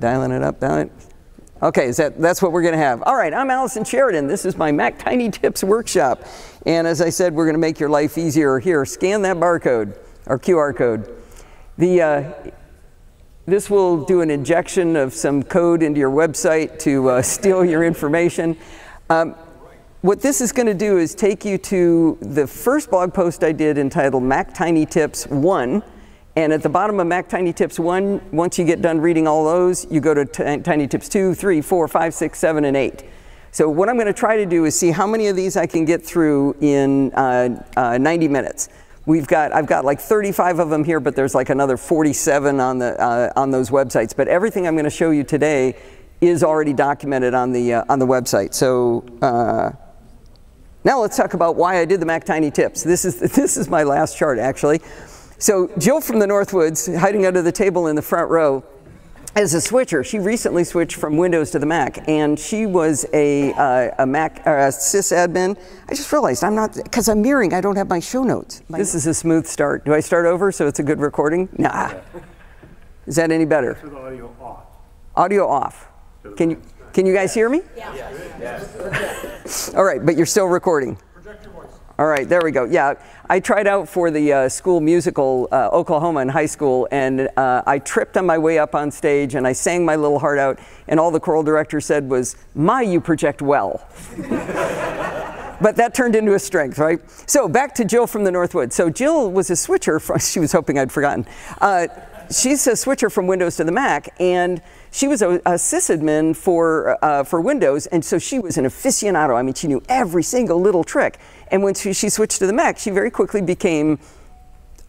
dialing it up, dialing it. Okay, is that, that's what we're going to have. All right, I'm Allison Sheridan. This is my Mac Tiny Tips workshop. And as I said, we're going to make your life easier. Here, scan that barcode or QR code. The, uh, this will do an injection of some code into your website to uh, steal your information. Um, what this is going to do is take you to the first blog post I did entitled Mac Tiny Tips 1. And at the bottom of Mac Tiny Tips 1, once you get done reading all those, you go to Tiny Tips 2, 3, 4, 5, 6, 7, and 8. So what I'm going to try to do is see how many of these I can get through in uh, uh, 90 minutes. We've got, I've got like 35 of them here, but there's like another 47 on, the, uh, on those websites. But everything I'm going to show you today is already documented on the, uh, on the website. So uh, now let's talk about why I did the Mac Tiny Tips. This is, this is my last chart, actually. So Jill from the Northwoods, hiding under the table in the front row, as a switcher, she recently switched from Windows to the Mac, and she was a, uh, a Mac or a sysadmin. I just realized I'm not because I'm mirroring. I don't have my show notes. My this is a smooth start. Do I start over so it's a good recording? Nah. Is that any better? audio off. Audio off. Can you can you guys hear me? Yeah. Yes. All right, but you're still recording. All right, there we go. Yeah, I tried out for the uh, school musical, uh, Oklahoma in high school, and uh, I tripped on my way up on stage and I sang my little heart out, and all the choral director said was, My, you project well. but that turned into a strength, right? So back to Jill from the Northwood. So Jill was a switcher, from, she was hoping I'd forgotten. Uh, she's a switcher from Windows to the Mac, and she was a, a sysadmin for, uh, for Windows, and so she was an aficionado. I mean, she knew every single little trick. And when she, she switched to the Mac, she very quickly became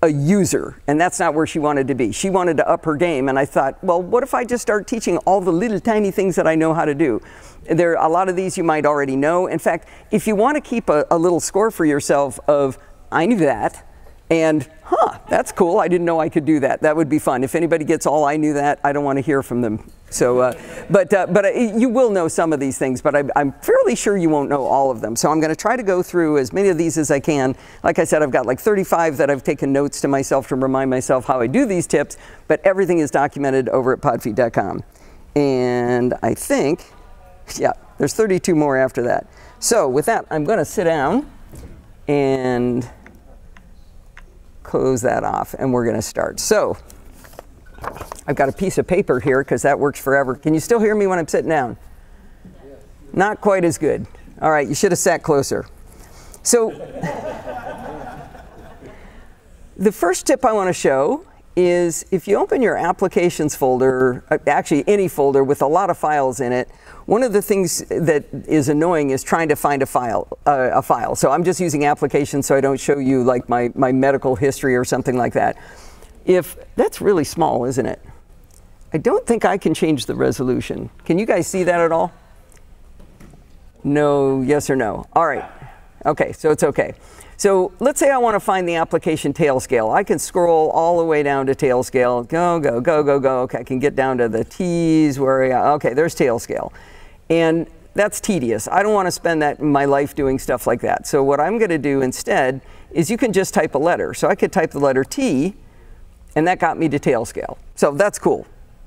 a user, and that's not where she wanted to be. She wanted to up her game, and I thought, well, what if I just start teaching all the little tiny things that I know how to do? There, are a lot of these you might already know. In fact, if you want to keep a, a little score for yourself of, I knew that, and huh, that's cool. I didn't know I could do that. That would be fun. If anybody gets all I knew that, I don't want to hear from them. So, uh, but uh, but uh, you will know some of these things, but I, I'm fairly sure you won't know all of them. So I'm going to try to go through as many of these as I can. Like I said, I've got like 35 that I've taken notes to myself to remind myself how I do these tips. But everything is documented over at podfeet.com, and I think, yeah, there's 32 more after that. So with that, I'm going to sit down and close that off and we're going to start. So I've got a piece of paper here because that works forever. Can you still hear me when I'm sitting down? Not quite as good. All right, you should have sat closer. So the first tip I want to show is if you open your applications folder, uh, actually any folder with a lot of files in it, one of the things that is annoying is trying to find a file. Uh, a file. So I'm just using applications so I don't show you like my, my medical history or something like that. If that's really small, isn't it? I don't think I can change the resolution. Can you guys see that at all? No, yes or no? All right. Okay, so it's okay. So let's say I want to find the application Tailscale. I can scroll all the way down to Tailscale. Go, go, go, go, go. Okay, I can get down to the T's where, okay, there's Tailscale. And that's tedious. I don't want to spend that my life doing stuff like that. So what I'm going to do instead is you can just type a letter. So I could type the letter T, and that got me to Tailscale. So that's cool.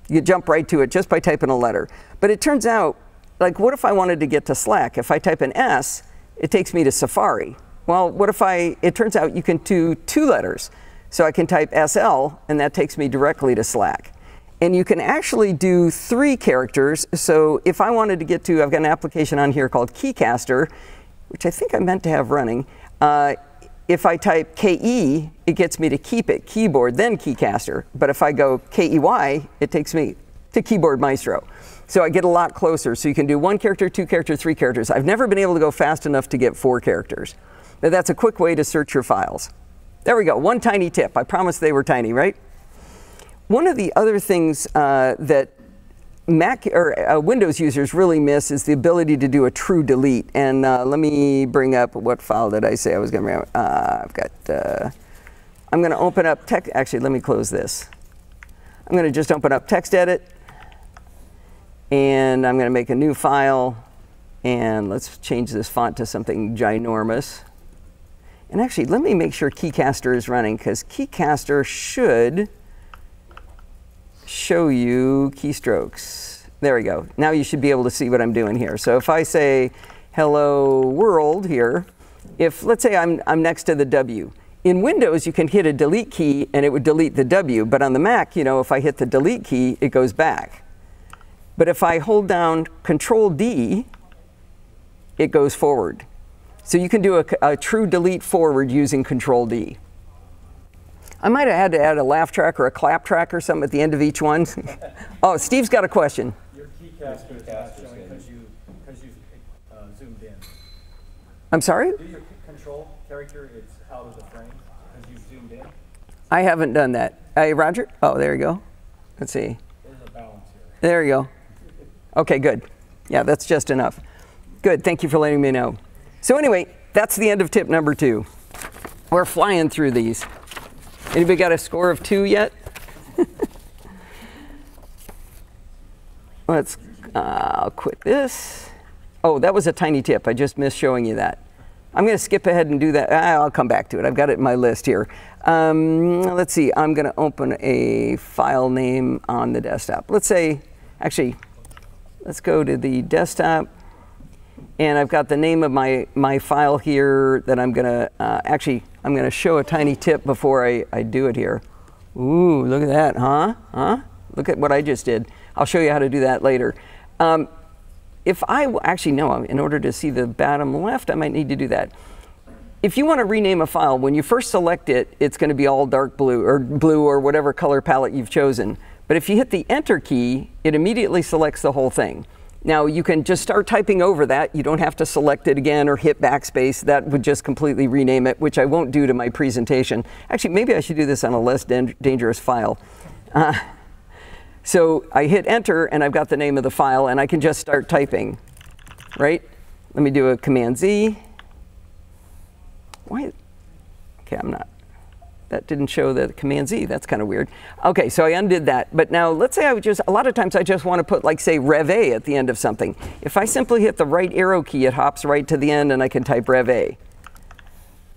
You jump right to it just by typing a letter. But it turns out, like, what if I wanted to get to Slack? If I type an S, it takes me to Safari. Well, what if I, it turns out you can do two letters. So I can type SL, and that takes me directly to Slack. And you can actually do three characters. So if I wanted to get to, I've got an application on here called Keycaster, which I think I meant to have running. Uh, if I type KE, it gets me to keep it, keyboard, then Keycaster. But if I go KEY, it takes me to Keyboard Maestro. So I get a lot closer. So you can do one character, two characters, three characters. I've never been able to go fast enough to get four characters. But that's a quick way to search your files. There we go, one tiny tip. I promised they were tiny, right? One of the other things uh, that Mac or uh, Windows users really miss is the ability to do a true delete. And uh, let me bring up what file did I say I was going to? Uh, I've got, uh, I'm going to open up text. Actually, let me close this. I'm going to just open up TextEdit. And I'm going to make a new file. And let's change this font to something ginormous. And actually, let me make sure Keycaster is running because Keycaster should, show you keystrokes. There we go. Now you should be able to see what I'm doing here. So if I say hello world here, if let's say I'm, I'm next to the W, in Windows, you can hit a delete key and it would delete the W, but on the Mac, you know, if I hit the delete key, it goes back. But if I hold down Control D, it goes forward. So you can do a, a true delete forward using Control D. I might have had to add a laugh track or a clap track or something at the end of each one. oh, Steve's got a question. Your keycaster is not showing because you, because you uh, zoomed in. I'm sorry? Do your control character, it's out of the frame because you zoomed in. I haven't done that. Hey, Roger? Oh, there you go. Let's see. There's a balance here. There you go. Okay, good. Yeah, that's just enough. Good. Thank you for letting me know. So, anyway, that's the end of tip number two. We're flying through these. Anybody got a score of two yet? Let's, uh, quit this. Oh, that was a tiny tip. I just missed showing you that. I'm going to skip ahead and do that. Ah, I'll come back to it. I've got it in my list here. Um, let's see. I'm going to open a file name on the desktop. Let's say, actually, let's go to the desktop. And I've got the name of my, my file here that I'm going to, uh, actually, I'm going to show a tiny tip before I, I do it here. Ooh, look at that, huh? Huh? Look at what I just did. I'll show you how to do that later. Um, if I actually no, in order to see the bottom left, I might need to do that. If you want to rename a file, when you first select it, it's going to be all dark blue or blue or whatever color palette you've chosen. But if you hit the Enter key, it immediately selects the whole thing. Now you can just start typing over that. You don't have to select it again or hit backspace. That would just completely rename it, which I won't do to my presentation. Actually, maybe I should do this on a less dangerous file. Uh, so I hit enter and I've got the name of the file and I can just start typing, right? Let me do a command Z. Why? Okay, I'm not. That didn't show the command Z. That's kind of weird. Okay, so I undid that. But now let's say I would just, a lot of times I just want to put like say rev A at the end of something. If I simply hit the right arrow key, it hops right to the end and I can type rev A.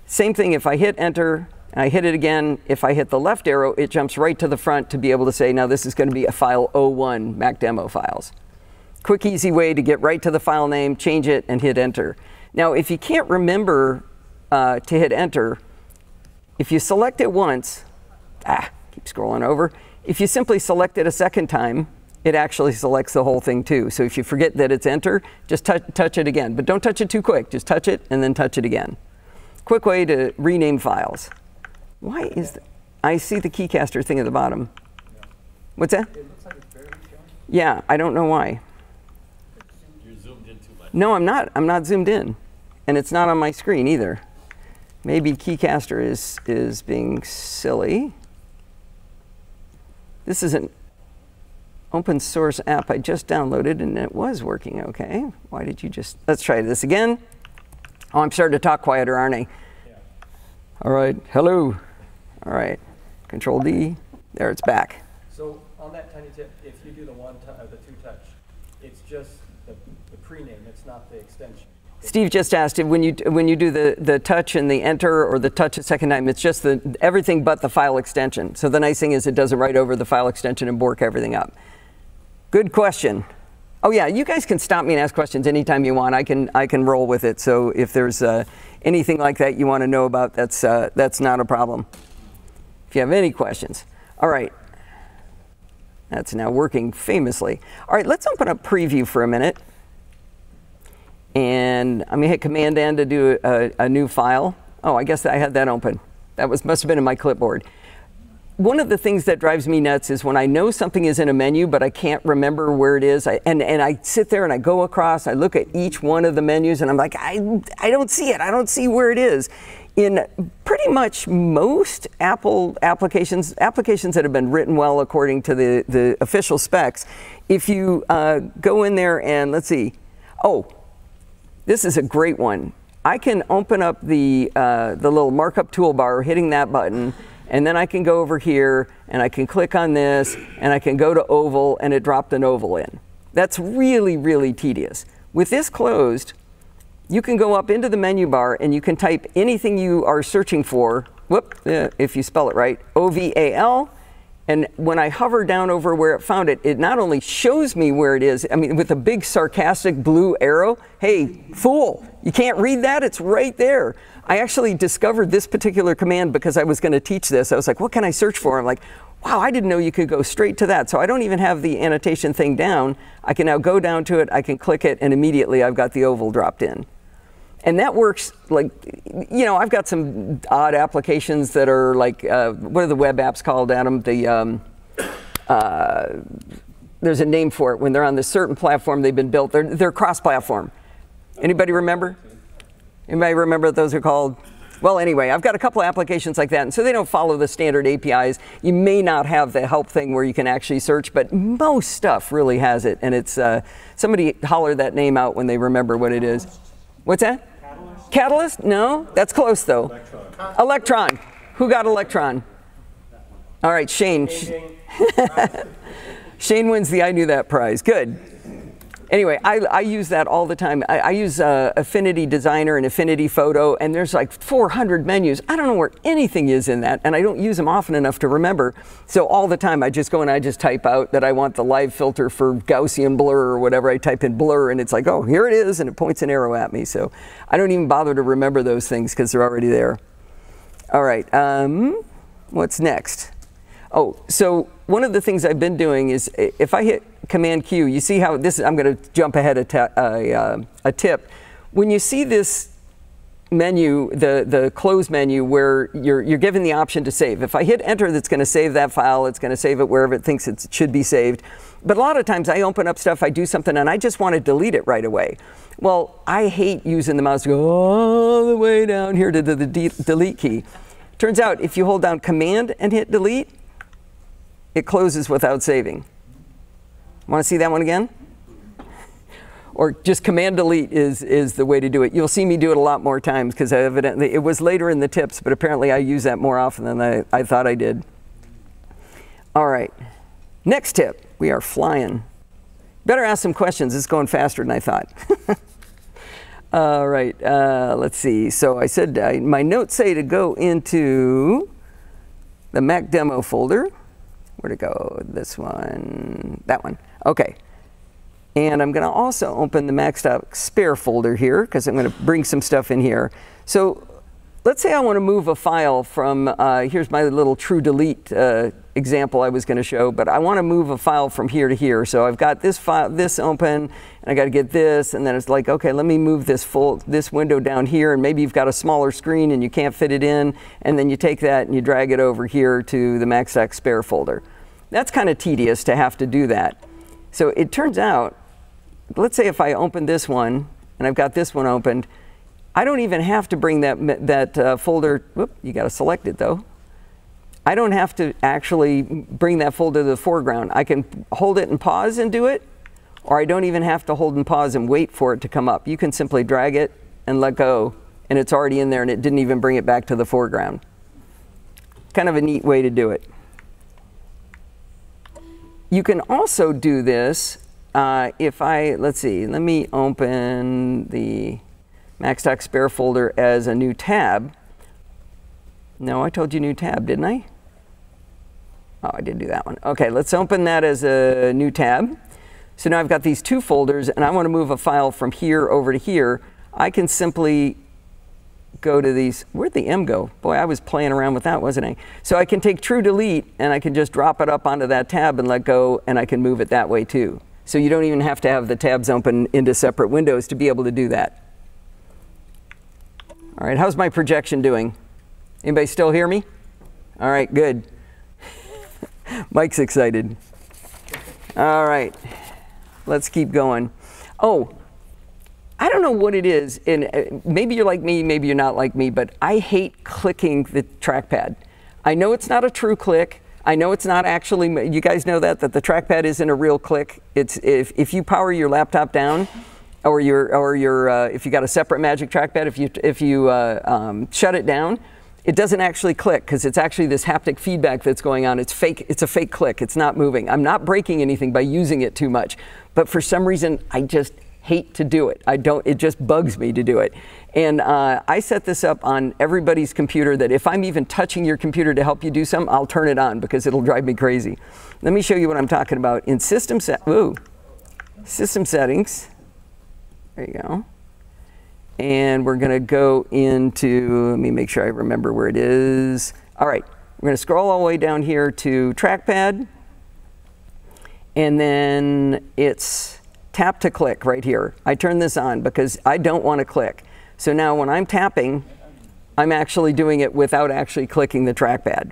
Same thing if I hit enter, and I hit it again. If I hit the left arrow, it jumps right to the front to be able to say, now this is going to be a file 01 Mac demo files. Quick, easy way to get right to the file name, change it, and hit enter. Now, if you can't remember uh, to hit enter, if you select it once, ah, keep scrolling over. If you simply select it a second time, it actually selects the whole thing too. So if you forget that it's enter, just touch, touch it again. But don't touch it too quick. Just touch it and then touch it again. Quick way to rename files. Why is that? I see the keycaster thing at the bottom. What's that? It looks like. Yeah, I don't know why. You're zoomed in too much. No, I'm not. I'm not zoomed in. And it's not on my screen either. Maybe Keycaster is, is being silly. This is an open source app I just downloaded and it was working okay. Why did you just, let's try this again. Oh, I'm starting to talk quieter, aren't I? Yeah. All right, hello. All right, Control D. There, it's back. So on that tiny tip, if you do the one, tou- uh, the two touch, it's just the, the pre-name, it's not the extension. Steve just asked when you when you do the, the touch and the enter or the touch a second time, it's just the everything but the file extension. So the nice thing is it does it right over the file extension and bork everything up. Good question. Oh yeah, you guys can stop me and ask questions anytime you want. I can I can roll with it. So if there's uh, anything like that you want to know about, that's uh, that's not a problem. If you have any questions, all right. That's now working famously. All right, let's open up preview for a minute. And I'm gonna hit Command N to do a, a new file. Oh, I guess I had that open. That was must have been in my clipboard. One of the things that drives me nuts is when I know something is in a menu, but I can't remember where it is. I, and, and I sit there and I go across, I look at each one of the menus, and I'm like, I, I don't see it. I don't see where it is. In pretty much most Apple applications, applications that have been written well according to the, the official specs, if you uh, go in there and let's see, oh, this is a great one. I can open up the, uh, the little markup toolbar hitting that button, and then I can go over here and I can click on this and I can go to oval and it dropped an oval in. That's really, really tedious. With this closed, you can go up into the menu bar and you can type anything you are searching for. Whoop, uh, if you spell it right, O V A L, And when I hover down over where it found it, it not only shows me where it is, I mean, with a big sarcastic blue arrow, hey, fool, you can't read that? It's right there. I actually discovered this particular command because I was going to teach this. I was like, what can I search for? I'm like, wow, I didn't know you could go straight to that. So I don't even have the annotation thing down. I can now go down to it, I can click it, and immediately I've got the oval dropped in. And that works like, you know, I've got some odd applications that are like, uh, what are the web apps called, Adam? The, um, uh, there's a name for it. When they're on this certain platform, they've been built. They're, they're cross-platform. Anybody remember? Anybody remember what those are called? Well, anyway, I've got a couple applications like that, and so they don't follow the standard APIs. You may not have the help thing where you can actually search, but most stuff really has it, and it's uh, somebody holler that name out when they remember what it is. What's that? Catalyst? No, that's close though. Electron. Electron. Who got Electron? All right, Shane. Shane wins the I knew that prize. Good. Anyway, I, I use that all the time. I, I use uh, Affinity Designer and Affinity Photo, and there's like 400 menus. I don't know where anything is in that, and I don't use them often enough to remember. So all the time, I just go and I just type out that I want the live filter for Gaussian blur or whatever. I type in blur, and it's like, oh, here it is, and it points an arrow at me. So I don't even bother to remember those things because they're already there. All right, um, what's next? Oh, so one of the things I've been doing is if I hit Command Q, you see how this, is I'm going to jump ahead a, a, uh, a tip. When you see this menu, the, the close menu where you're, you're given the option to save. If I hit enter, that's going to save that file. It's going to save it wherever it thinks it should be saved. But a lot of times I open up stuff, I do something, and I just want to delete it right away. Well, I hate using the mouse to go all the way down here to the, the de delete key. Turns out if you hold down Command and hit delete, it closes without saving. Want to see that one again? or just command delete is, is the way to do it. You'll see me do it a lot more times because evidently it was later in the tips, but apparently I use that more often than I, I thought I did. All right, next tip. We are flying. Better ask some questions. It's going faster than I thought. All right, uh, let's see. So I said uh, my notes say to go into the Mac demo folder. Where to go? This one, that one. Okay. And I'm going to also open the Macstock spare folder here because I'm going to bring some stuff in here. So let's say I want to move a file from, uh, here's my little true delete uh, example I was going to show, but I want to move a file from here to here. So I've got this file, this open, and I got to get this, and then it's like, okay, let me move this full, this window down here, and maybe you've got a smaller screen and you can't fit it in, and then you take that and you drag it over here to the Macstock spare folder. That's kind of tedious to have to do that. So it turns out, let's say if I open this one, and I've got this one opened, I don't even have to bring that, that uh, folder, whoop, you got to select it though. I don't have to actually bring that folder to the foreground. I can hold it and pause and do it, or I don't even have to hold and pause and wait for it to come up. You can simply drag it and let go, and it's already in there and it didn't even bring it back to the foreground. Kind of a neat way to do it. You can also do this uh, if I, let's see, let me open the Macstock spare folder as a new tab. No, I told you new tab, didn't I? Oh, I did do that one. Okay, let's open that as a new tab. So now I've got these two folders and I want to move a file from here over to here. I can simply go to these, where'd the M go? Boy, I was playing around with that, wasn't I? So I can take true delete and I can just drop it up onto that tab and let go and I can move it that way too. So you don't even have to have the tabs open into separate windows to be able to do that. All right, how's my projection doing? Anybody still hear me? All right, good. Mike's excited. All right, let's keep going. Oh, I don't know what it is, and uh, maybe you're like me, maybe you're not like me, but I hate clicking the trackpad. I know it's not a true click. I know it's not actually, you guys know that, that the trackpad isn't a real click. It's if, if you power your laptop down, or your or your uh, if you got a separate Magic Trackpad, if you if you uh, um, shut it down, it doesn't actually click because it's actually this haptic feedback that's going on. It's fake. It's a fake click. It's not moving. I'm not breaking anything by using it too much, but for some reason I just hate to do it. I don't. It just bugs me to do it. And uh, I set this up on everybody's computer that if I'm even touching your computer to help you do something, I'll turn it on because it'll drive me crazy. Let me show you what I'm talking about in system set. Ooh, system settings. There you go. And we're going to go into. Let me make sure I remember where it is. All right. We're going to scroll all the way down here to trackpad. And then it's tap to click right here. I turn this on because I don't want to click. So now when I'm tapping, I'm actually doing it without actually clicking the trackpad.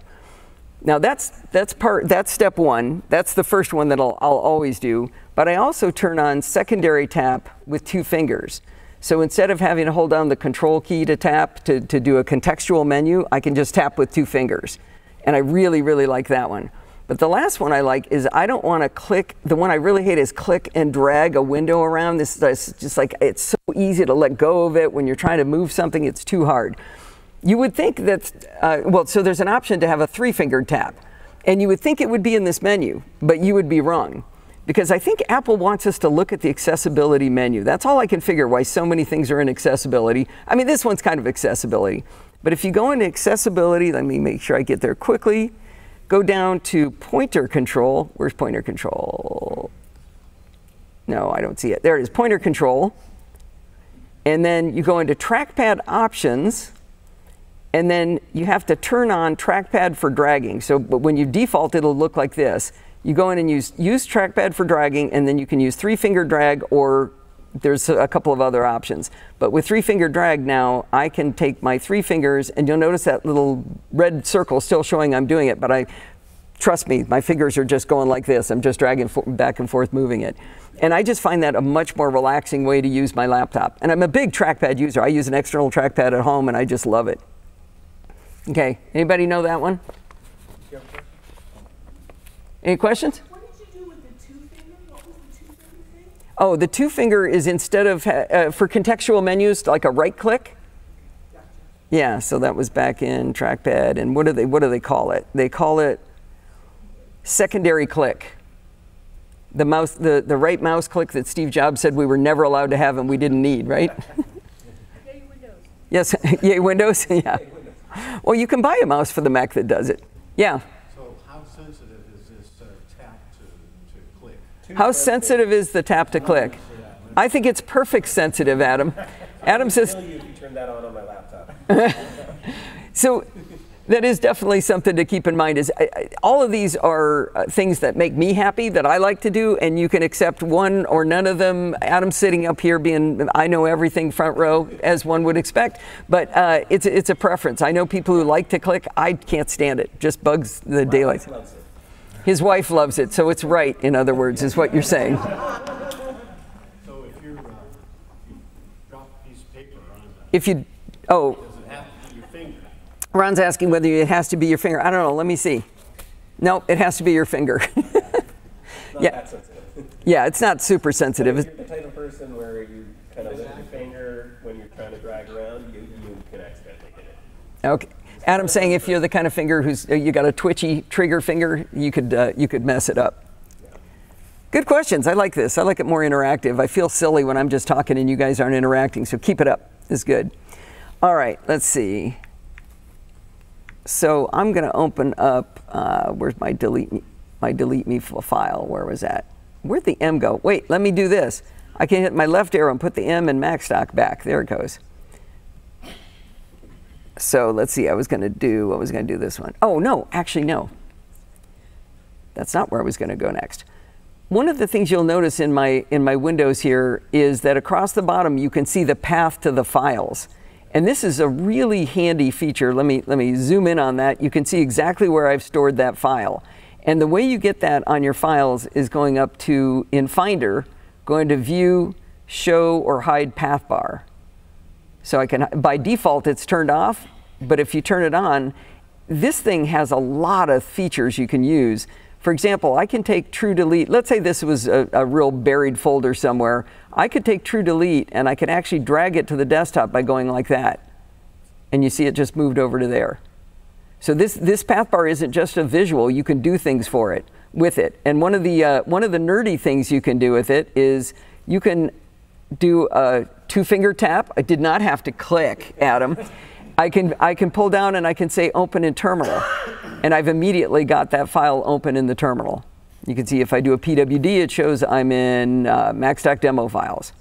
Now that's, that's, part, that's step one. That's the first one that I'll, I'll always do. But I also turn on secondary tap with two fingers. So instead of having to hold down the control key to tap to, to do a contextual menu, I can just tap with two fingers. And I really, really like that one. But the last one I like is I don't want to click. The one I really hate is click and drag a window around. This is just like it's so easy to let go of it when you're trying to move something. It's too hard. You would think that, uh, well, so there's an option to have a three fingered tap. And you would think it would be in this menu, but you would be wrong. Because I think Apple wants us to look at the accessibility menu. That's all I can figure why so many things are in accessibility. I mean, this one's kind of accessibility. But if you go into accessibility, let me make sure I get there quickly. Go down to pointer control. Where's pointer control? No, I don't see it. There it is, pointer control. And then you go into trackpad options, and then you have to turn on trackpad for dragging. So but when you default, it'll look like this. You go in and use, use trackpad for dragging, and then you can use three finger drag or there's a couple of other options. But with three finger drag now, I can take my three fingers, and you'll notice that little red circle still showing I'm doing it, but I, trust me, my fingers are just going like this. I'm just dragging back and forth, moving it. And I just find that a much more relaxing way to use my laptop. And I'm a big trackpad user. I use an external trackpad at home, and I just love it. Okay, anybody know that one? Any questions? Oh, the two finger is instead of, uh, for contextual menus, like a right click. Yeah, so that was back in trackpad. And what do they, what do they call it? They call it secondary click. The, mouse, the, the right mouse click that Steve Jobs said we were never allowed to have and we didn't need, right? Yay Windows. yes, yay Windows, yeah. Well, you can buy a mouse for the Mac that does it. Yeah. How sensitive is the tap to click? I think it's perfect sensitive, Adam. Adam says. that on on my laptop. so that is definitely something to keep in mind is I, I, all of these are uh, things that make me happy that I like to do and you can accept one or none of them Adam sitting up here being I know everything front row as one would expect but uh, it's, it's a preference I know people who like to click I can't stand it just bugs the daylight his wife loves it, so it's right, in other words, is what you're saying. So if you're, uh, you drop a piece of paper on If you, oh. does it have to be your finger? Ron's asking whether it has to be your finger. I don't know, let me see. No, it has to be your finger. yeah. Yeah, it's not super sensitive. If you're the type of person where you kind of lift your finger when you're trying to drag around, you, you can accidentally hit it. Okay. Adam's saying if you're the kind of finger who's you got a twitchy trigger finger, you could uh, you could mess it up. Good questions. I like this. I like it more interactive. I feel silly when I'm just talking and you guys aren't interacting, so keep it up. It's good. All right, let's see. So I'm going to open up. Uh, where's my delete me, my delete me file? Where was that? Where'd the M go? Wait, let me do this. I can hit my left arrow and put the M and MacStock back. There it goes. So let's see, I was going to do, I was going to do this one. Oh, no, actually, no. That's not where I was going to go next. One of the things you'll notice in my, in my windows here is that across the bottom you can see the path to the files. And this is a really handy feature. Let me, let me zoom in on that. You can see exactly where I've stored that file. And the way you get that on your files is going up to, in Finder, going to View, Show, or Hide Path Bar. So I can, by default, it's turned off, but if you turn it on, this thing has a lot of features you can use. For example, I can take true delete. Let's say this was a, a, real buried folder somewhere. I could take true delete and I could actually drag it to the desktop by going like that. And you see it just moved over to there. So this, this path bar isn't just a visual. You can do things for it, with it. And one of the, uh, one of the nerdy things you can do with it is you can do a two finger tap. I did not have to click, Adam. I can, I can pull down and I can say open in terminal. And I've immediately got that file open in the terminal. You can see if I do a PWD, it shows I'm in uh, Macstock demo files.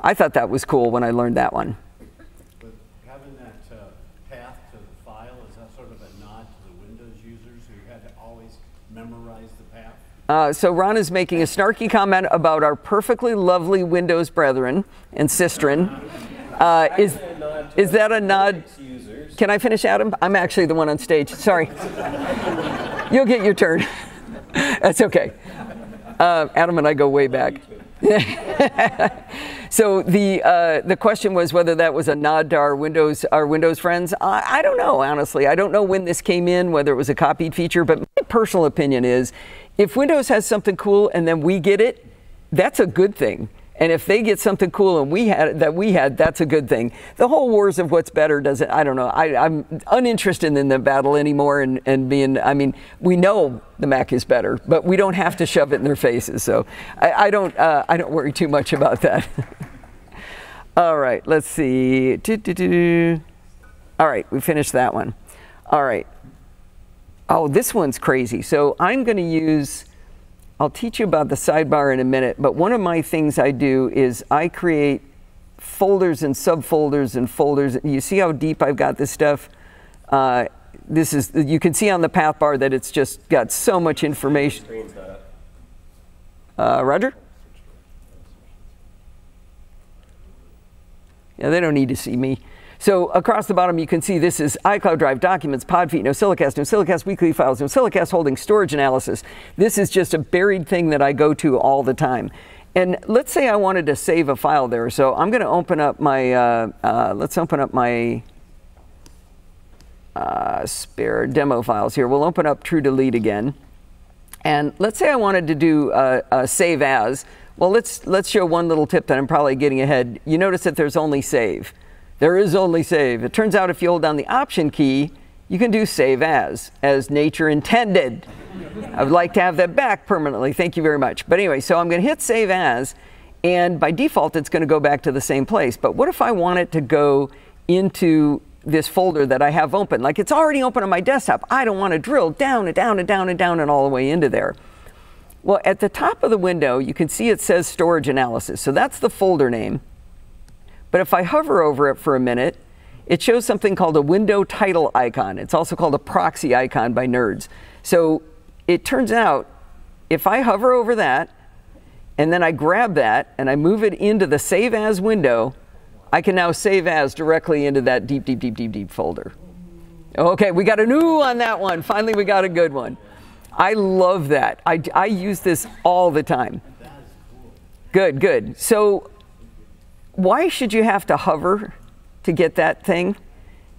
I thought that was cool when I learned that one. But having that uh, path to the file, is that sort of a nod to the Windows users who had to always memorize the path? Uh, so Ron is making a snarky comment about our perfectly lovely Windows brethren and sistren. Uh, is, is that a nod? Can I finish, Adam? I'm actually the one on stage. Sorry. You'll get your turn. That's okay. Uh, Adam and I go way back. so the uh, the question was whether that was a nod to our Windows our Windows friends. I, I don't know honestly. I don't know when this came in, whether it was a copied feature. But my personal opinion is, if Windows has something cool and then we get it, that's a good thing. And if they get something cool and we had that we had, that's a good thing. The whole wars of what's better doesn't. I don't know. I, am uninterested in the battle anymore. And, and being, I mean, we know the Mac is better, but we don't have to shove it in their faces. So I, I don't. Uh, I don't worry too much about that. All right. Let's see. All right. We finished that one. All right. Oh, this one's crazy. So I'm going to use. I'll teach you about the sidebar in a minute, but one of my things I do is I create folders and subfolders and folders. You see how deep I've got this stuff? Uh, this is, you can see on the path bar that it's just got so much information. Uh, Roger? Yeah, they don't need to see me. So across the bottom, you can see this is iCloud Drive, Documents, Podfeet, NosillaCast, NosillaCast Weekly Files, NosillaCast Holding, Storage Analysis. This is just a buried thing that I go to all the time. And let's say I wanted to save a file there. So I'm going to open up my, uh, uh, let's open up my uh, spare demo files here. We'll open up True Delete again. And let's say I wanted to do a save as. Well, let's, let's show one little tip that I'm probably getting ahead. You notice that there's only save. There is only save. It turns out if you hold down the Option key, you can do save as, as nature intended. I would like to have that back permanently. Thank you very much. But anyway, so I'm going to hit save as, and by default, it's going to go back to the same place. But what if I want it to go into this folder that I have open? Like it's already open on my desktop. I don't want to drill down and down and down and down and all the way into there. Well, at the top of the window, you can see it says storage analysis. So that's the folder name. But if I hover over it for a minute, it shows something called a window title icon. It's also called a proxy icon by nerds. So it turns out if I hover over that and then I grab that and I move it into the save as window, I can now save as directly into that deep, deep, deep, deep, deep folder. Okay, we got a new on that one. Finally, we got a good one. I love that. I, I use this all the time. Good, good. So why should you have to hover to get that thing?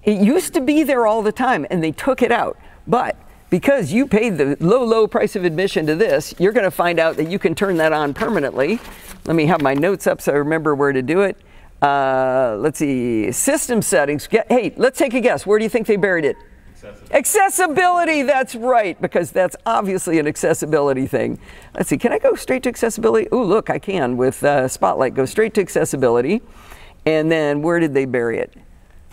It used to be there all the time and they took it out. But because you paid the low, low price of admission to this, you're going to find out that you can turn that on permanently. Let me have my notes up so I remember where to do it. Uh, let's see, system settings. Hey, let's take a guess. Where do you think they buried it? Accessibility. accessibility, that's right, because that's obviously an accessibility thing. Let's see, can I go straight to accessibility? Oh, look, I can with uh, Spotlight. Go straight to accessibility. And then where did they bury it?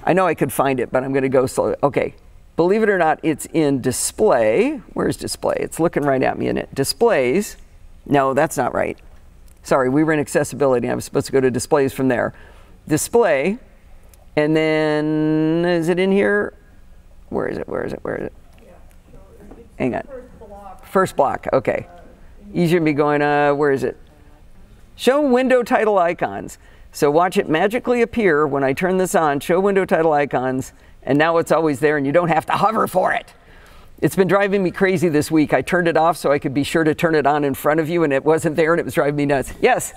I know I could find it, but I'm going to go slow. Okay, believe it or not, it's in display. Where's display? It's looking right at me in it. Displays. No, that's not right. Sorry, we were in accessibility. I was supposed to go to displays from there. Display. And then, is it in here? Where is it? Where is it? Where is it? Hang on. First block. Okay. You should be going. Uh, where is it? Show window title icons. So watch it magically appear when I turn this on. Show window title icons, and now it's always there, and you don't have to hover for it. It's been driving me crazy this week. I turned it off so I could be sure to turn it on in front of you, and it wasn't there, and it was driving me nuts. Yes.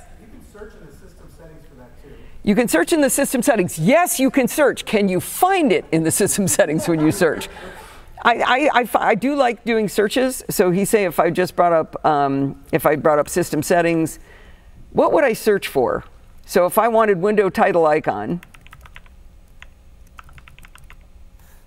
You can search in the system settings. Yes, you can search. Can you find it in the system settings when you search? I, I, I, I do like doing searches. So he say if I just brought up um, if I brought up system settings, what would I search for? So if I wanted window title icon,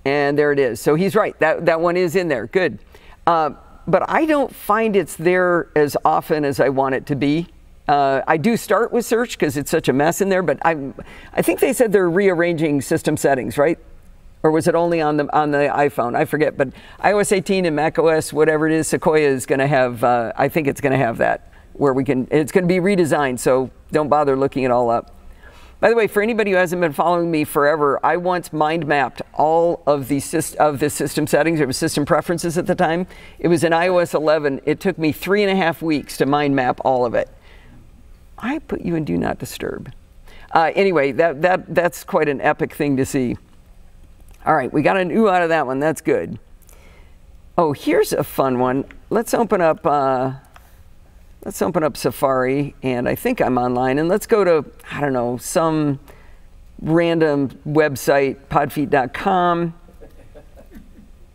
and there it is. So he's right. That that one is in there. Good. Uh, but I don't find it's there as often as I want it to be. Uh, I do start with search because it's such a mess in there, but I, I think they said they're rearranging system settings, right? Or was it only on the on the iPhone? I forget. But iOS 18 and macOS, whatever it is, Sequoia is going to have. Uh, I think it's going to have that where we can. It's going to be redesigned, so don't bother looking it all up. By the way, for anybody who hasn't been following me forever, I once mind mapped all of the, of the system settings. It was system preferences at the time. It was in iOS 11. It took me three and a half weeks to mind map all of it. I put you in Do Not Disturb. Uh, anyway, that, that, that's quite an epic thing to see. All right, we got an ooh out of that one. That's good. Oh, here's a fun one. Let's open up. Uh, let's open up Safari, and I think I'm online. And let's go to I don't know some random website, podfeet.com.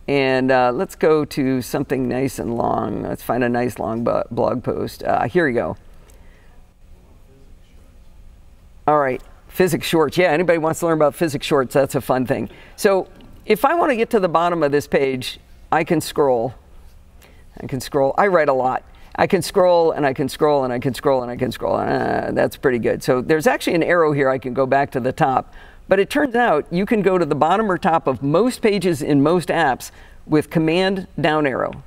And uh, let's go to something nice and long. Let's find a nice long blog post. Uh, here we go. All right, physics shorts. Yeah, anybody wants to learn about physics shorts, that's a fun thing. So if I want to get to the bottom of this page, I can scroll. I can scroll. I write a lot. I can scroll and I can scroll and I can scroll and I can scroll. Uh, that's pretty good. So there's actually an arrow here. I can go back to the top. But it turns out you can go to the bottom or top of most pages in most apps with command down arrow.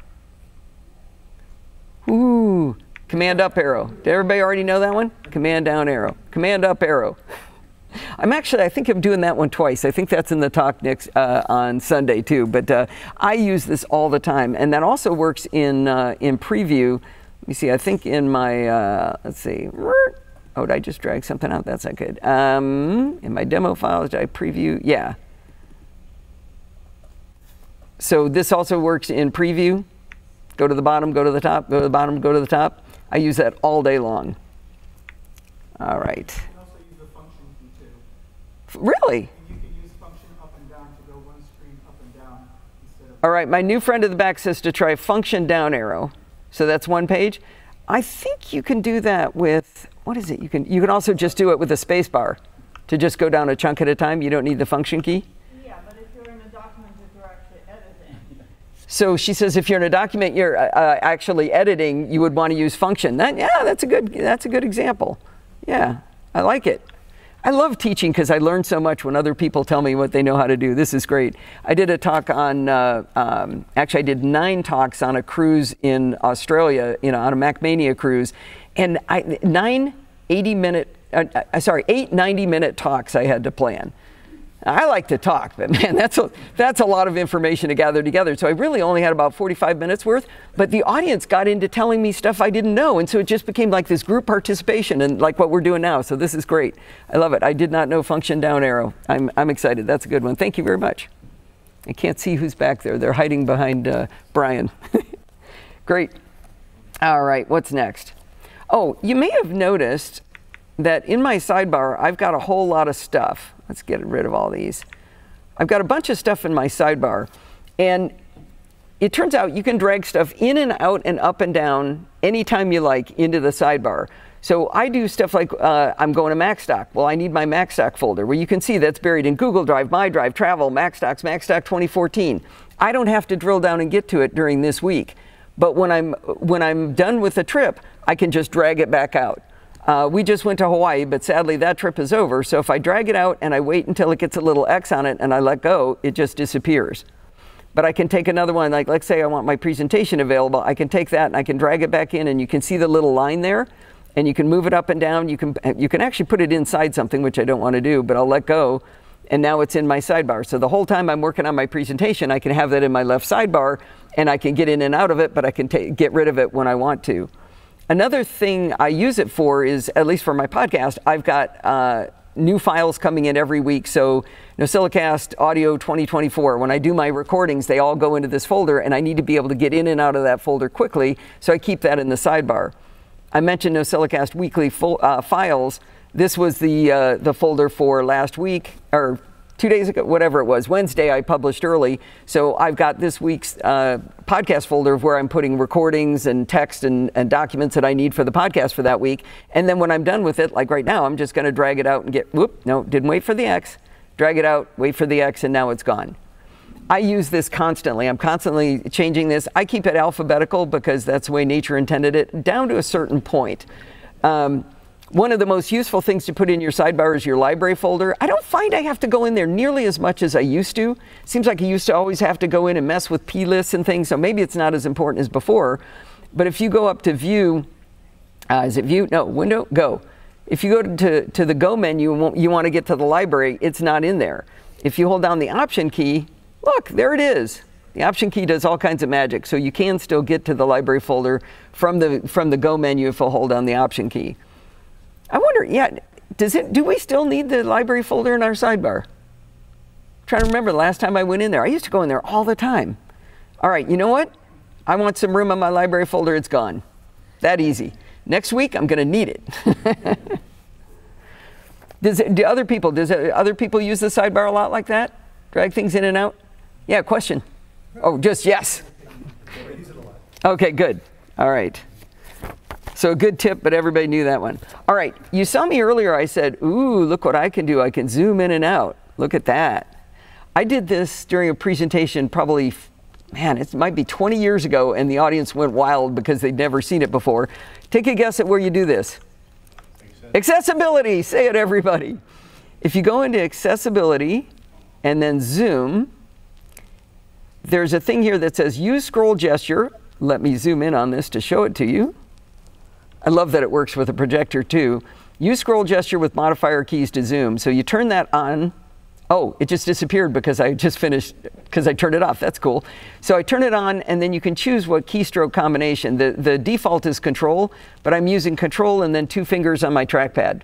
Ooh, Command up arrow. Did everybody already know that one? Command down arrow. Command up arrow. I'm actually, I think I'm doing that one twice. I think that's in the talk next uh, on Sunday too. But uh, I use this all the time, and that also works in uh, in preview. You see. I think in my uh, let's see. Oh, did I just drag something out? That's not good. Um, in my demo files, did I preview? Yeah. So this also works in preview. Go to the bottom, go to the top, go to the bottom, go to the top. I use that all day long. All right. Really? All right, my new friend at the back says to try function down arrow. So that's one page. I think you can do that with what is it? You can you can also just do it with a space bar to just go down a chunk at a time. You don't need the function key. So she says, if you're in a document you're uh, uh, actually editing, you would want to use function. That, yeah, that's a good, that's a good example. Yeah, I like it. I love teaching because I learn so much when other people tell me what they know how to do. This is great. I did a talk on, uh, um, actually, I did nine talks on a cruise in Australia, you know, on a MacMania cruise, and I, nine 80 minute, uh, uh, sorry, eight 90 minute talks I had to plan. I like to talk, but man, that's a, that's a lot of information to gather together. So I really only had about 45 minutes worth, but the audience got into telling me stuff I didn't know. And so it just became like this group participation and like what we're doing now. So this is great. I love it. I did not know function down arrow. I'm, I'm excited. That's a good one. Thank you very much. I can't see who's back there. They're hiding behind uh, Brian. great. All right, what's next? Oh, you may have noticed that in my sidebar, I've got a whole lot of stuff. Let's get rid of all these. I've got a bunch of stuff in my sidebar, and it turns out you can drag stuff in and out and up and down anytime you like into the sidebar. So I do stuff like uh, I'm going to Macstock. Well, I need my Macstock folder where you can see that's buried in Google Drive, My Drive, Travel, Macstocks, Macstock 2014. I don't have to drill down and get to it during this week. But when I'm, when I'm done with the trip, I can just drag it back out. Uh, we just went to Hawaii, but sadly that trip is over. So if I drag it out and I wait until it gets a little X on it and I let go, it just disappears. But I can take another one, like let's say I want my presentation available. I can take that and I can drag it back in and you can see the little line there and you can move it up and down. You can, you can actually put it inside something, which I don't want to do, but I'll let go. And now it's in my sidebar. So the whole time I'm working on my presentation, I can have that in my left sidebar and I can get in and out of it, but I can get rid of it when I want to. Another thing I use it for is, at least for my podcast, I've got uh, new files coming in every week. So NosillaCast Audio 2024, when I do my recordings, they all go into this folder, and I need to be able to get in and out of that folder quickly, so I keep that in the sidebar. I mentioned NosillaCast Weekly uh, files. This was the, uh, the folder for last week, or two days ago, whatever it was, Wednesday, I published early. So I've got this week's uh, podcast folder of where I'm putting recordings and text and, and, documents that I need for the podcast for that week. And then when I'm done with it, like right now, I'm just going to drag it out and get, whoop, no, didn't wait for the X. Drag it out, wait for the X, and now it's gone. I use this constantly. I'm constantly changing this. I keep it alphabetical because that's the way nature intended it, down to a certain point. Um, one of the most useful things to put in your sidebar is your library folder. I don't find I have to go in there nearly as much as I used to. Seems like I used to always have to go in and mess with plists and things, so maybe it's not as important as before. But if you go up to View, uh, is it View? No, Window, Go. If you go to, to the Go menu you want to get to the library, it's not in there. If you hold down the Option key, look, there it is. The Option key does all kinds of magic, so you can still get to the library folder from the, from the Go menu if you hold down the Option key. I wonder, yeah, does it, do we still need the library folder in our sidebar? I'm trying to remember the last time I went in there. I used to go in there all the time. All right, you know what? I want some room on my library folder. It's gone. That easy. Next week, I'm going to need it. does it, do other people, does it, other people use the sidebar a lot like that? Drag things in and out? Yeah, question. Oh, just yes. Okay, good. All right. So a good tip, but everybody knew that one. All right, you saw me earlier. I said, ooh, look what I can do. I can zoom in and out. Look at that. I did this during a presentation probably, man, it might be 20 years ago, and the audience went wild because they'd never seen it before. Take a guess at where you do this. Accessibility. Say it, everybody. If you go into accessibility and then zoom, there's a thing here that says use scroll gesture. Let me zoom in on this to show it to you. I love that it works with a projector too. Use scroll gesture with modifier keys to zoom. So you turn that on. Oh, it just disappeared because I just finished, because I turned it off. That's cool. So I turn it on, and then you can choose what keystroke combination. The, the default is control, but I'm using control and then two fingers on my trackpad.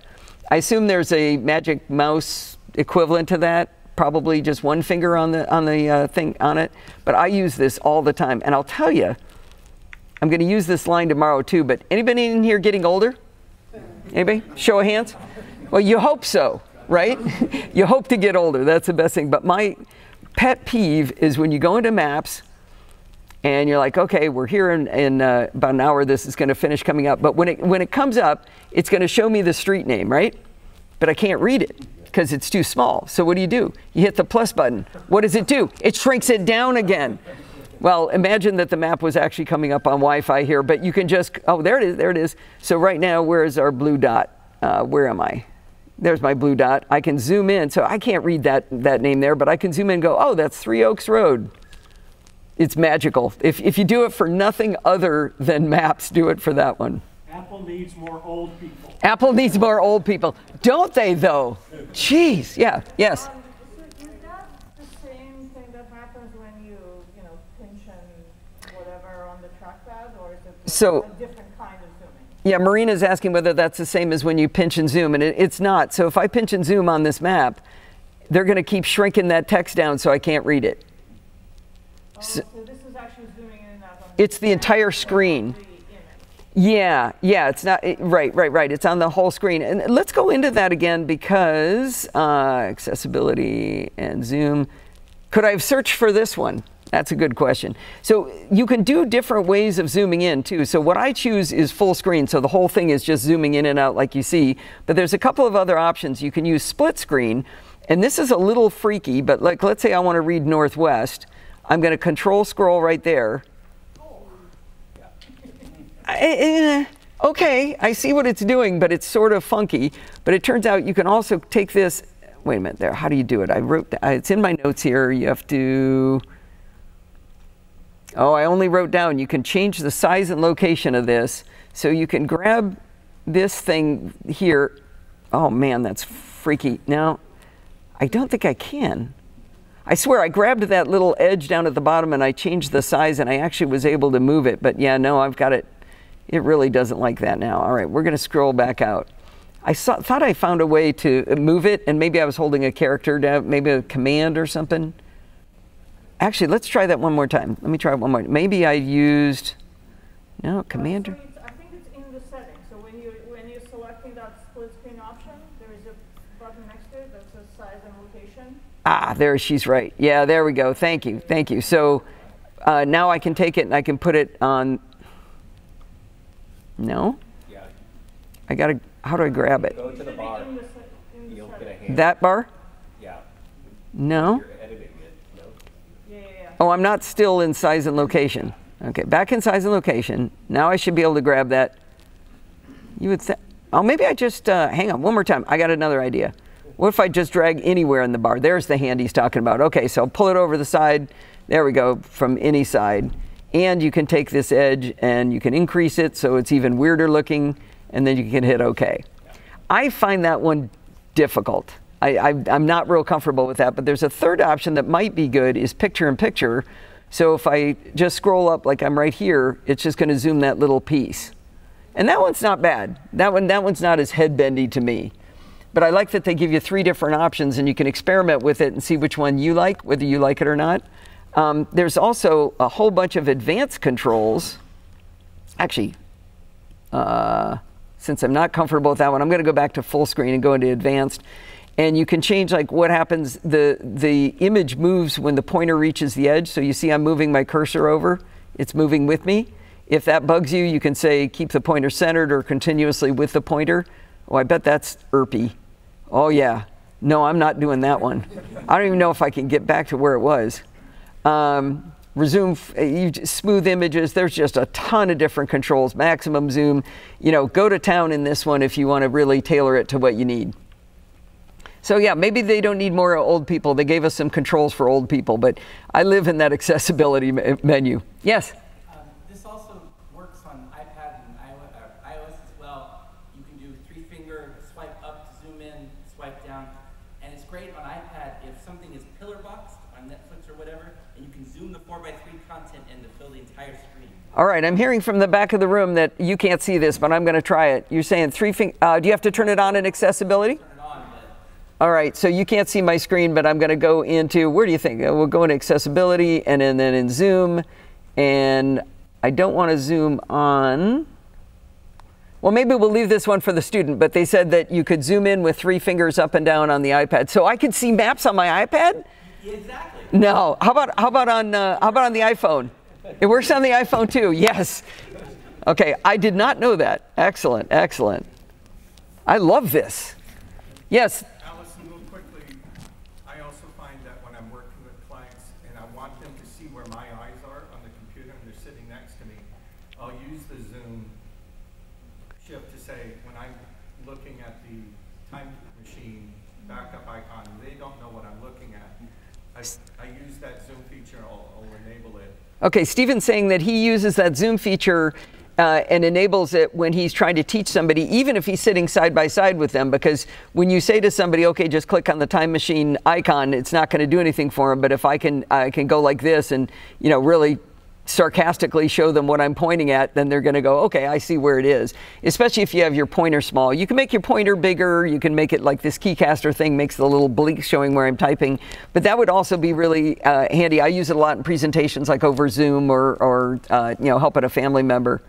I assume there's a magic mouse equivalent to that, probably just one finger on the, on the uh, thing on it. But I use this all the time. And I'll tell you, I'm going to use this line tomorrow too, but anybody in here getting older? Anybody? Show of hands? Well, you hope so, right? you hope to get older. That's the best thing. But my pet peeve is when you go into maps and you're like, okay, we're here in, in uh, about an hour. This is going to finish coming up. But when it, when it comes up, it's going to show me the street name, right? But I can't read it because it's too small. So what do you do? You hit the plus button. What does it do? It shrinks it down again. Well, imagine that the map was actually coming up on Wi-Fi here, but you can just, oh, there it is, there it is. So right now, where is our blue dot? Uh, where am I? There's my blue dot. I can zoom in, so I can't read that, that name there, but I can zoom in and go, oh, that's Three Oaks Road. It's magical. If, if you do it for nothing other than maps, do it for that one. Apple needs more old people. Apple needs more old people. Don't they, though? Jeez, yeah, yes. Um, so is that the same thing that happens when you, you know, pinch and whatever on the trackpad, or is it So- a different kind of? Yeah, Marina's asking whether that's the same as when you pinch and zoom, and it, it's not. So if I pinch and zoom on this map, they're going to keep shrinking that text down so I can't read it. Oh, So- so this is actually zooming in and out on It's the entire screen. Yeah, yeah, it's not it- right, right, right. It's on the whole screen. And let's go into that again because uh, accessibility and zoom. Could I have searched for this one? That's a good question. So you can do different ways of zooming in too. So what I choose is full screen. So the whole thing is just zooming in and out like you see. But there's a couple of other options. You can use split screen. And this is a little freaky, but like let's say I want to read Northwest. I'm going to control scroll right there. I- eh, okay, I see what it's doing, but it's sort of funky. But it turns out you can also take this. Wait a minute, there. How do you do it? I wrote. uh, It's in my notes here. You have to. Oh, I only wrote down. You can change the size and location of this, so you can grab this thing here. Oh man, that's freaky. Now, I don't think I can. I swear I grabbed that little edge down at the bottom and I changed the size and I actually was able to move it. But yeah, no, I've got it. It really doesn't like that now. All right, we're going to scroll back out. I saw, thought I found a way to move it and maybe I was holding a character down, maybe a command or something. Actually, let's try that one more time. Let me try it one more. Maybe I used, no, commander. So it's- I think it's in the settings, so when you, when you're selecting that split screen option, there is a button next to it that says size and location. Ah, there she's right. Yeah, there we go. Thank you. Thank you. So uh, now I can take it and I can put it on. No? Yeah, I got to. How do I grab it? go to the bar, In the, in the you'll get a hand. That bar? Yeah, No? you're editing it, no? Yeah, yeah, yeah. Oh, I'm not still in size and location. Okay, back in size and location. Now I should be able to grab that. You would think. Oh, maybe I just, uh, hang on, one more time. I got another idea. What if I just drag anywhere in the bar? There's the hand he's talking about. Okay, so pull it over the side. There we go, from any side. And you can take this edge and you can increase it so it's even weirder looking, and then you can hit OK. I find that one difficult. I, I'm not real comfortable with that, but there's a third option that might be good is picture in picture. So if I just scroll up like I'm right here, it's just going to zoom that little piece. And that one's not bad. That one, that one's not as headbendy to me. But I like that they give you three different options and you can experiment with it and see which one you like, whether you like it or not. Um, there's also a whole bunch of advanced controls. Actually, uh, since I'm not comfortable with that one, I'm going to go back to full screen and go into advanced. And you can change like what happens. The the image moves when the pointer reaches the edge. So you see, I'm moving my cursor over. It's moving with me. If that bugs you, you can say keep the pointer centered or continuously with the pointer. Oh, I bet that's ERPy. Oh yeah. No, I'm not doing that one. I don't even know if I can get back to where it was. Um, resume smooth images. There's just a ton of different controls. Maximum zoom. You know, go to town in this one if you want to really tailor it to what you need. So yeah, maybe they don't need more old people. They gave us some controls for old people, but I live in that accessibility me- menu. Yes. Um, this also works on iPad and iOS, uh, as well. You can do three finger swipe up to zoom in, swipe down, and it's great on iPad if something is pillar boxed on Netflix or whatever, and you can zoom the 4x3 content in to fill the entire screen. All right, I'm hearing from the back of the room that you can't see this, but I'm going to try it. You're saying three finger. Uh, do you have to turn it on in accessibility? Turn it on, but All right, so you can't see my screen, but I'm going to go into where do you think? We'll go into accessibility and then, then in Zoom, and I don't want to zoom on. Well, maybe we'll leave this one for the student, but they said that you could zoom in with three fingers up and down on the iPad. So I could see maps on my iPad? exactly. No. How about how about on uh, how about on the iPhone? It works on the iPhone too. Yes. Okay, I did not know that. Excellent, excellent. I love this. Yes. Allison, real quickly, I also find that when I'm working with clients and I want them to see where my eyes are on the computer and they're sitting next to me, I'll use the zoom shift to say, when I'm looking at the time machine backup icon, they don't know what I'm looking at. I, I use that zoom feature, I'll, I'll enable it. Okay, Stephen's saying that he uses that Zoom feature uh, and enables it when he's trying to teach somebody, even if he's sitting side by side with them. Because when you say to somebody, "Okay, just click on the time machine icon," it's not going to do anything for him. But if I can, I can go like this and you know really sarcastically show them what I'm pointing at, then they're going to go, okay, I see where it is. Especially if you have your pointer small. You can make your pointer bigger. You can make it like this KeyCastr thing makes the little bleak showing where I'm typing. But that would also be really uh, handy. I use it a lot in presentations like over Zoom or, or uh, you know, helping a family member.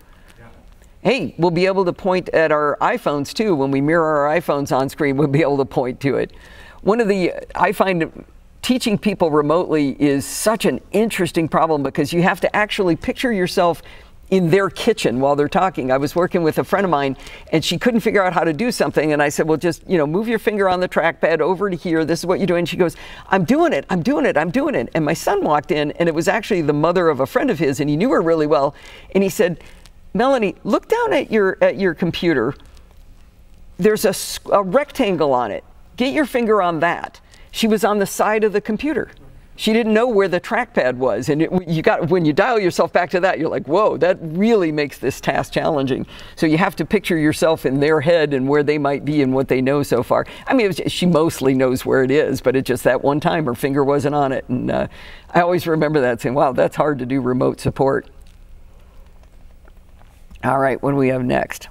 Hey, we'll be able to point at our iPhones too. When we mirror our iPhones on screen, we'll be able to point to it. One of the, I find teaching people remotely is such an interesting problem because you have to actually picture yourself in their kitchen while they're talking. I was working with a friend of mine and she couldn't figure out how to do something and I said, "Well, just, you know, move your finger on the trackpad over to here. This is what you're doing." She goes, "I'm doing it. I'm doing it. I'm doing it." And my son walked in and it was actually the mother of a friend of his and he knew her really well and he said, "Melanie, look down at your at your computer. There's a rectangle on it. Get your finger on that." She was on the side of the computer. She didn't know where the trackpad was, and it, you got when you dial yourself back to that, you're like, "Whoa, that really makes this task challenging." So you have to picture yourself in their head and where they might be and what they know so far. I mean, she mostly knows where it is, but it's just that one time her finger wasn't on it, and uh, I always remember that saying, "Wow, that's hard to do remote support." All right, what do we have next?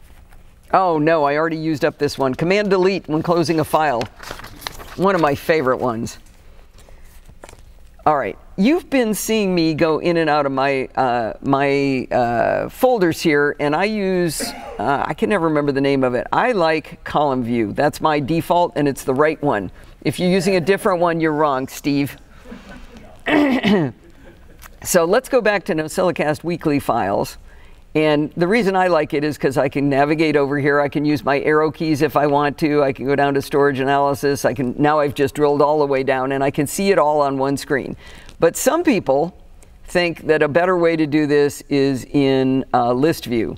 Oh no, I already used up this one. Command delete when closing a file. One of my favorite ones. All right, you've been seeing me go in and out of my uh, my uh, folders here, and I use uh, I can never remember the name of it. I like column view. That's my default, and it's the right one. If you're using a different one, you're wrong, Steve. so let's go back to NosillaCast weekly files. And the reason I like it is because I can navigate over here. I can use my arrow keys if I want to. I can go down to storage analysis. I can now I've just drilled all the way down and I can see it all on one screen. But some people think that a better way to do this is in uh, list view.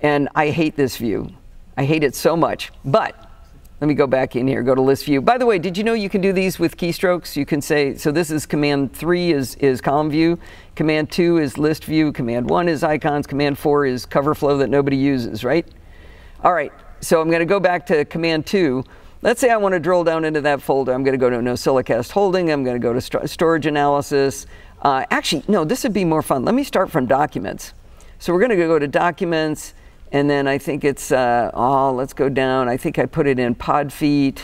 And I hate this view. I hate it so much. But let me go back in here, go to list view. By the way, did you know you can do these with keystrokes? You can say, so this is command three is, is column view, command two is list view, command one is icons, command four is cover flow that nobody uses, right? All right, so I'm gonna go back to command two. Let's say I wanna drill down into that folder. I'm gonna go to NosillaCast holding, I'm gonna go to st storage analysis. Uh, actually, no, this would be more fun. Let me start from documents. So we're gonna go to documents, and then I think it's, uh, oh, let's go down. I think I put it in podfeet.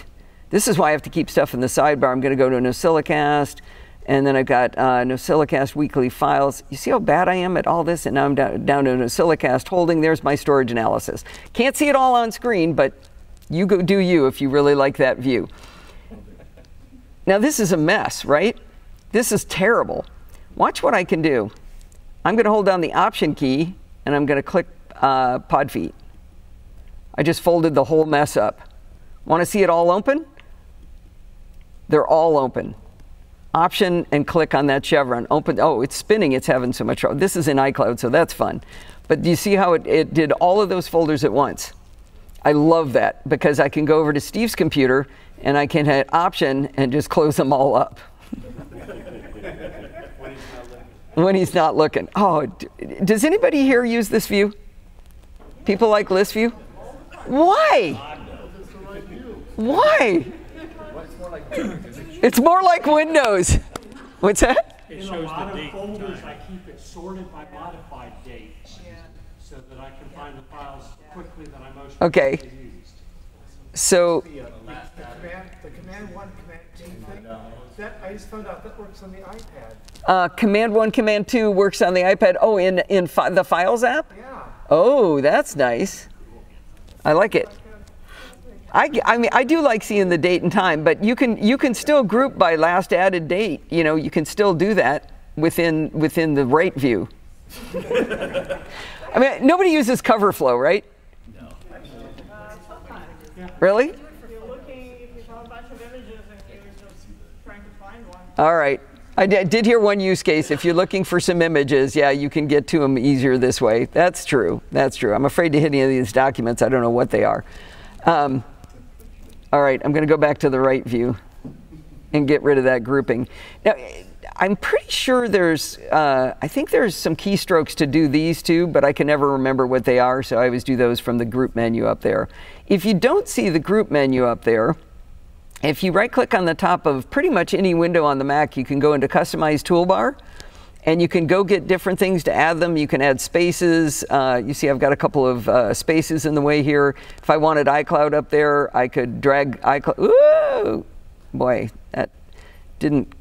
This is why I have to keep stuff in the sidebar. I'm going to go to NosillaCast, and then I've got uh, NosillaCast weekly files. You see how bad I am at all this? And now I'm down, down to NosillaCast holding. There's my storage analysis. Can't see it all on screen, but you go do you if you really like that view. Now this is a mess, right? This is terrible. Watch what I can do. I'm going to hold down the Option key, and I'm going to click uh, podfeet. I just folded the whole mess up. Want to see it all open? They're all open. Option and click on that chevron. Open. Oh, it's spinning. It's having so much trouble. This is in iCloud, so that's fun. But do you see how it, it did all of those folders at once? I love that because I can go over to Steve's computer and I can hit Option and just close them all up. when he's not looking. Oh, does anybody here use this view? People like list view? Why? Why? It's more like Windows. What's that? In a lot of folders, I keep it sorted by modified date, so that I can find the files quickly that I most Okay. frequently used. So, The, the command, the command one, command two thing, that, I just found out that works on the iPad. uh, Command 1, Command 2 works on the iPad. Oh, in, in fi- the Files app? Yeah. Oh, that's nice. I like it. I, I mean, I do like seeing the date and time, but you can you can still group by last added date. You know, you can still do that within within the rate view. I mean, nobody uses cover flow, right? No. Really? You're looking, if a bunch of images and you're just trying to find one. All right. I did hear one use case. If you're looking for some images, yeah, you can get to them easier this way. That's true. That's true. I'm afraid to hit any of these documents. I don't know what they are. Um, all right, I'm going to go back to the right view and get rid of that grouping. Now, I'm pretty sure there's, uh, I think there's some keystrokes to do these two, but I can never remember what they are, so I always do those from the group menu up there. If you don't see the group menu up there, if you right click on the top of pretty much any window on the Mac, you can go into Customize Toolbar and you can go get different things to add them. You can add spaces. Uh, you see, I've got a couple of uh, spaces in the way here. If I wanted iCloud up there, I could drag iCloud. Ooh, boy, that didn't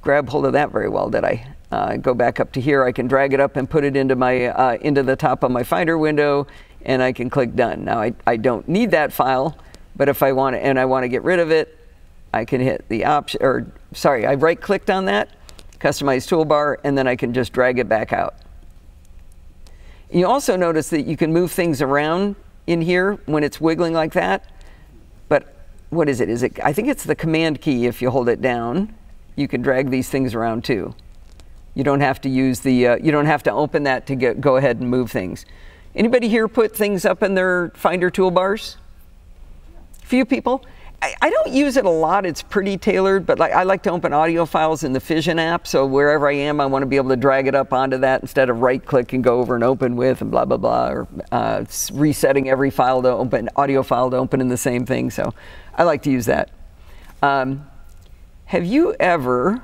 grab hold of that very well, did I? Uh, go back up to here. I can drag it up and put it into my uh, into the top of my Finder window, and I can click Done. Now I, I don't need that file, but if I want to and I want to get rid of it, I can hit the option or sorry, I right clicked on that, customize toolbar, and then I can just drag it back out. You also notice that you can move things around in here when it's wiggling like that. But what is it? Is it? I think it's the command key. If you hold it down, you can drag these things around too. You don't have to use the. Uh, you don't have to open that to get, go ahead and move things. Anybody here put things up in their Finder toolbars? Few people. I, I don't use it a lot. It's pretty tailored, but like I like to open audio files in the Fission app. So wherever I am, I want to be able to drag it up onto that instead of right click and go over and open with and blah blah blah, or uh, resetting every file to open audio file to open in the same thing. So I like to use that. Um, have you ever?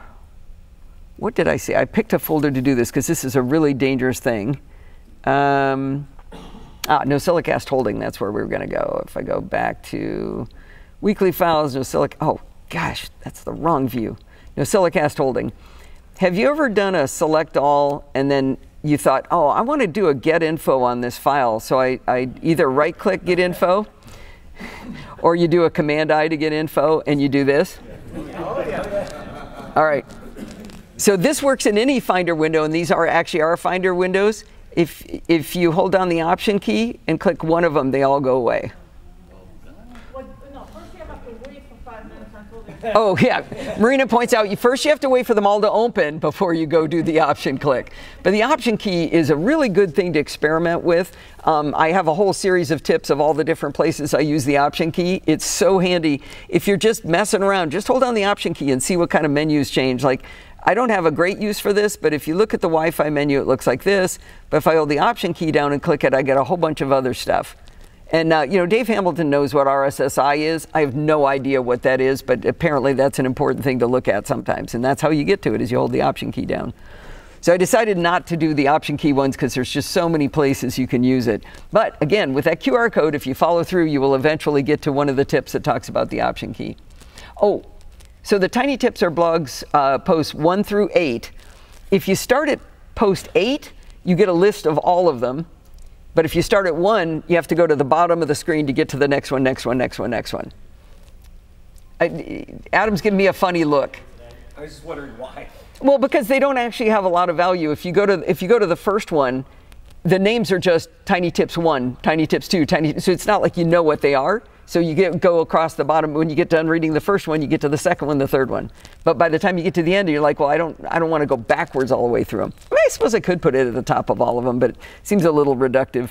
What did I say? I picked a folder to do this because this is a really dangerous thing. Um, ah, NosillaCast holding. That's where we were going to go. If I go back to weekly files, Nosillac. Oh gosh, that's the wrong view. NosillaCast holding. Have you ever done a select all and then you thought, oh, I want to do a get info on this file, so I, I either right click get info, or you do a command I to get info, and you do this. All right. So this works in any Finder window, and these are actually our Finder windows. If, if you hold down the Option key and click one of them, they all go away. Well, no, first you have to wait for five minutes until they. Oh, yeah. Marina points out, you first you have to wait for them all to open before you go do the option click. But the option key is a really good thing to experiment with. Um, I have a whole series of tips of all the different places I use the option key. It's so handy. If you're just messing around, just hold down the option key and see what kind of menus change. Like, I don't have a great use for this, but if you look at the Wi-Fi menu, it looks like this. But if I hold the option key down and click it, I get a whole bunch of other stuff. And uh, you know, Dave Hamilton knows what RSSI is. I have no idea what that is, but apparently that's an important thing to look at sometimes, and that's how you get to it: is you hold the option key down. So I decided not to do the option key ones because there's just so many places you can use it. But again, with that QR code, if you follow through, you will eventually get to one of the tips that talks about the option key. Oh, so the Tiny Tips are blogs uh, posts one through eight. If you start at post eight, you get a list of all of them. But if you start at one, you have to go to the bottom of the screen to get to the next one, next one, next one, next one. I, Adam's giving me a funny look. I was just wondering why. Well, because they don't actually have a lot of value. If you go to if you go to the first one, the names are just Tiny Tips one, Tiny Tips two, Tiny. So it's not like you know what they are. So you get, go across the bottom. When you get done reading the first one, you get to the second one, the third one. But by the time you get to the end, you're like, well, I don't, I don't want to go backwards all the way through them. I, mean, I suppose I could put it at the top of all of them, but it seems a little reductive.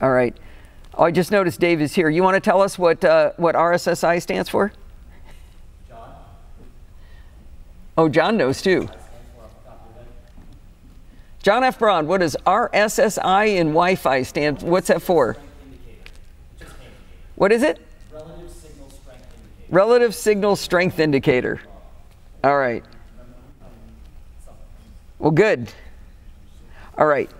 All right. Oh, I just noticed Dave is here. You want to tell us what uh, what RSSI stands for? John. Oh, John knows too. John F. Braun, what does RSSI in Wi-Fi stand? What's that for? What is it? Relative signal strength indicator. Relative signal strength indicator. All right. Well, good. All right.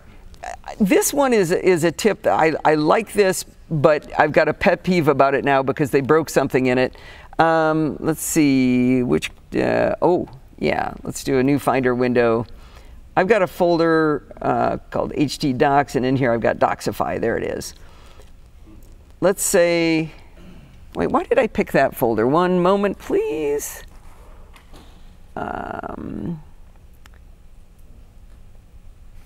This one is, is a tip that I, I like this, but I've got a pet peeve about it now because they broke something in it. Um, let's see, which, uh, oh, yeah, let's do a new Finder window. I've got a folder uh, called HT Docs, and in here I've got Docsify. There it is let's say, wait, why did I pick that folder? One moment, please. Um,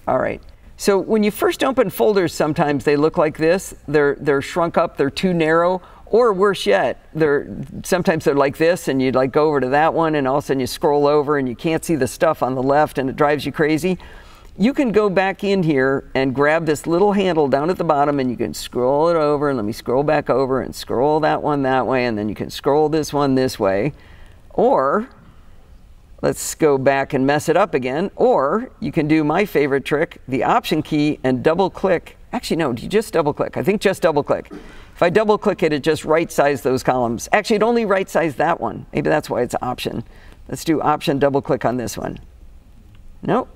all right. So when you first open folders, sometimes they look like this. They're, they're shrunk up, they're too narrow, or worse yet, they're, sometimes they're like this, and you'd like go over to that one, and all of a sudden you scroll over and you can't see the stuff on the left, and it drives you crazy you can go back in here and grab this little handle down at the bottom and you can scroll it over and let me scroll back over and scroll that one that way and then you can scroll this one this way. Or let's go back and mess it up again. Or you can do my favorite trick the option key and double click. Actually no do you just double click. I think just double click. If I double click it it just right size those columns. Actually it only right size that one. Maybe that's why it's option. Let's do option double click on this one. Nope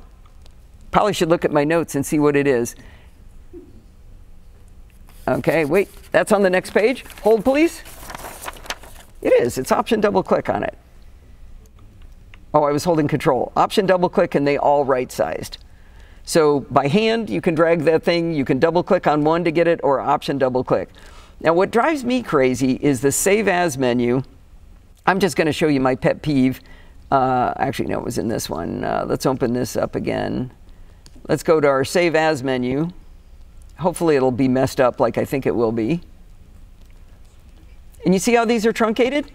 Probably should look at my notes and see what it is. Okay, wait, that's on the next page. Hold, please. It is. It's option double click on it. Oh, I was holding control. Option double click and they all right sized. So by hand, you can drag that thing, you can double click on one to get it, or option double click. Now, what drives me crazy is the Save As menu. I'm just going to show you my pet peeve. Uh, actually, no, it was in this one. Uh, let's open this up again. Let's go to our Save As menu. Hopefully it'll be messed up like I think it will be. And you see how these are truncated?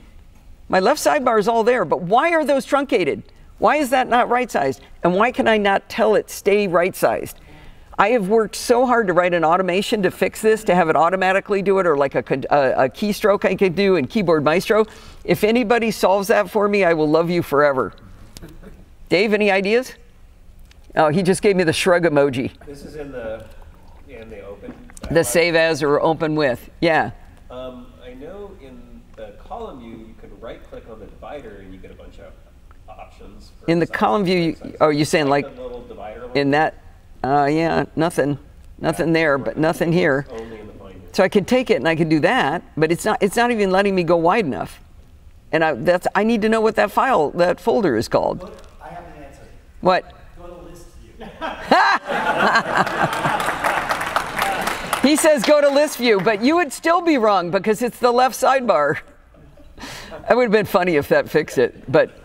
My left sidebar is all there, but why are those truncated? Why is that not right-sized? And why can I not tell it stay right-sized? I have worked so hard to write an automation to fix this, to have it automatically do it, or like a, a, a keystroke I could do in Keyboard Maestro. If anybody solves that for me, I will love you forever. Dave, any ideas? Oh, he just gave me the shrug emoji. This is in the in the open. The save as or open with. Yeah. Um, I know in the column view you could right click on the divider and you get a bunch of options. In the column view, you, oh, you're saying like, like in that? Uh, yeah, nothing, nothing yeah, there, but nothing here. So I could take it and I could do that, but it's not. It's not even letting me go wide enough. And I, that's I need to know what that file, that folder is called. I have an answer. What? he says go to list view, but you would still be wrong because it's the left sidebar. That would have been funny if that fixed it, but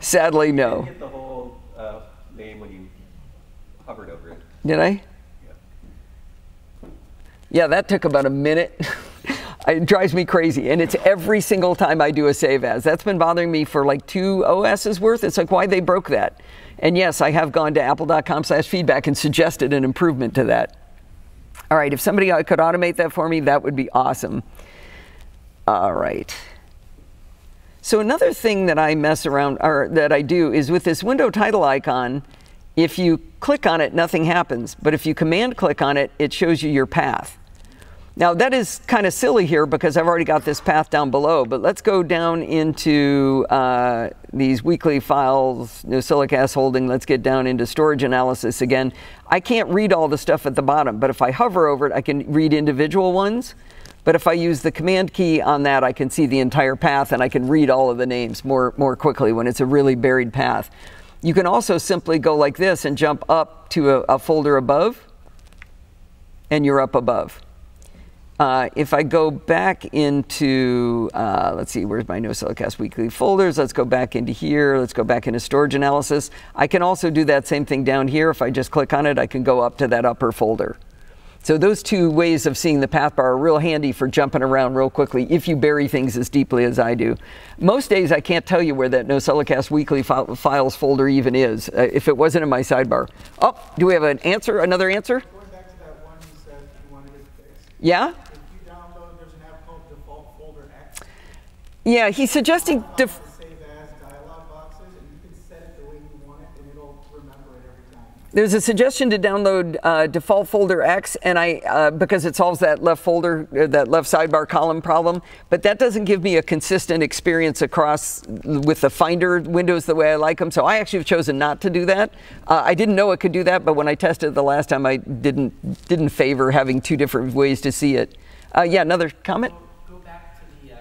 sadly, no. You hit the whole uh, name when you hovered over it. Did I? Yeah, yeah that took about a minute. It drives me crazy, and it's every single time I do a save as. That's been bothering me for like two OSs worth. It's like why they broke that. And yes, I have gone to apple.com slash feedback and suggested an improvement to that. All right, if somebody could automate that for me, that would be awesome. All right. So another thing that I mess around or that I do is with this window title icon, if you click on it, nothing happens. But if you command click on it, it shows you your path. Now that is kind of silly here because I've already got this path down below, but let's go down into uh, these weekly files, NosillaCast holding, let's get down into storage analysis again. I can't read all the stuff at the bottom, but if I hover over it, I can read individual ones. But if I use the command key on that, I can see the entire path and I can read all of the names more, more quickly when it's a really buried path. You can also simply go like this and jump up to a, a folder above, and you're up above. Uh, if I go back into, uh, let's see, where's my NosillaCast weekly folders? Let's go back into here. Let's go back into storage analysis. I can also do that same thing down here. If I just click on it, I can go up to that upper folder. So those two ways of seeing the path bar are real handy for jumping around real quickly if you bury things as deeply as I do. Most days I can't tell you where that NosillaCast weekly files folder even is uh, if it wasn't in my sidebar. Oh, do we have an answer? Another answer? X. Yeah, he's suggesting. Def- to save as dialog boxes, and you can set it the way you want it, and it'll remember it every time. There's a suggestion to download uh, default folder X, and I uh, because it solves that left folder, uh, that left sidebar column problem. But that doesn't give me a consistent experience across with the Finder windows the way I like them. So I actually have chosen not to do that. Uh, I didn't know it could do that, but when I tested the last time, I didn't didn't favor having two different ways to see it. Uh, yeah, another comment. Go, go back to the, uh,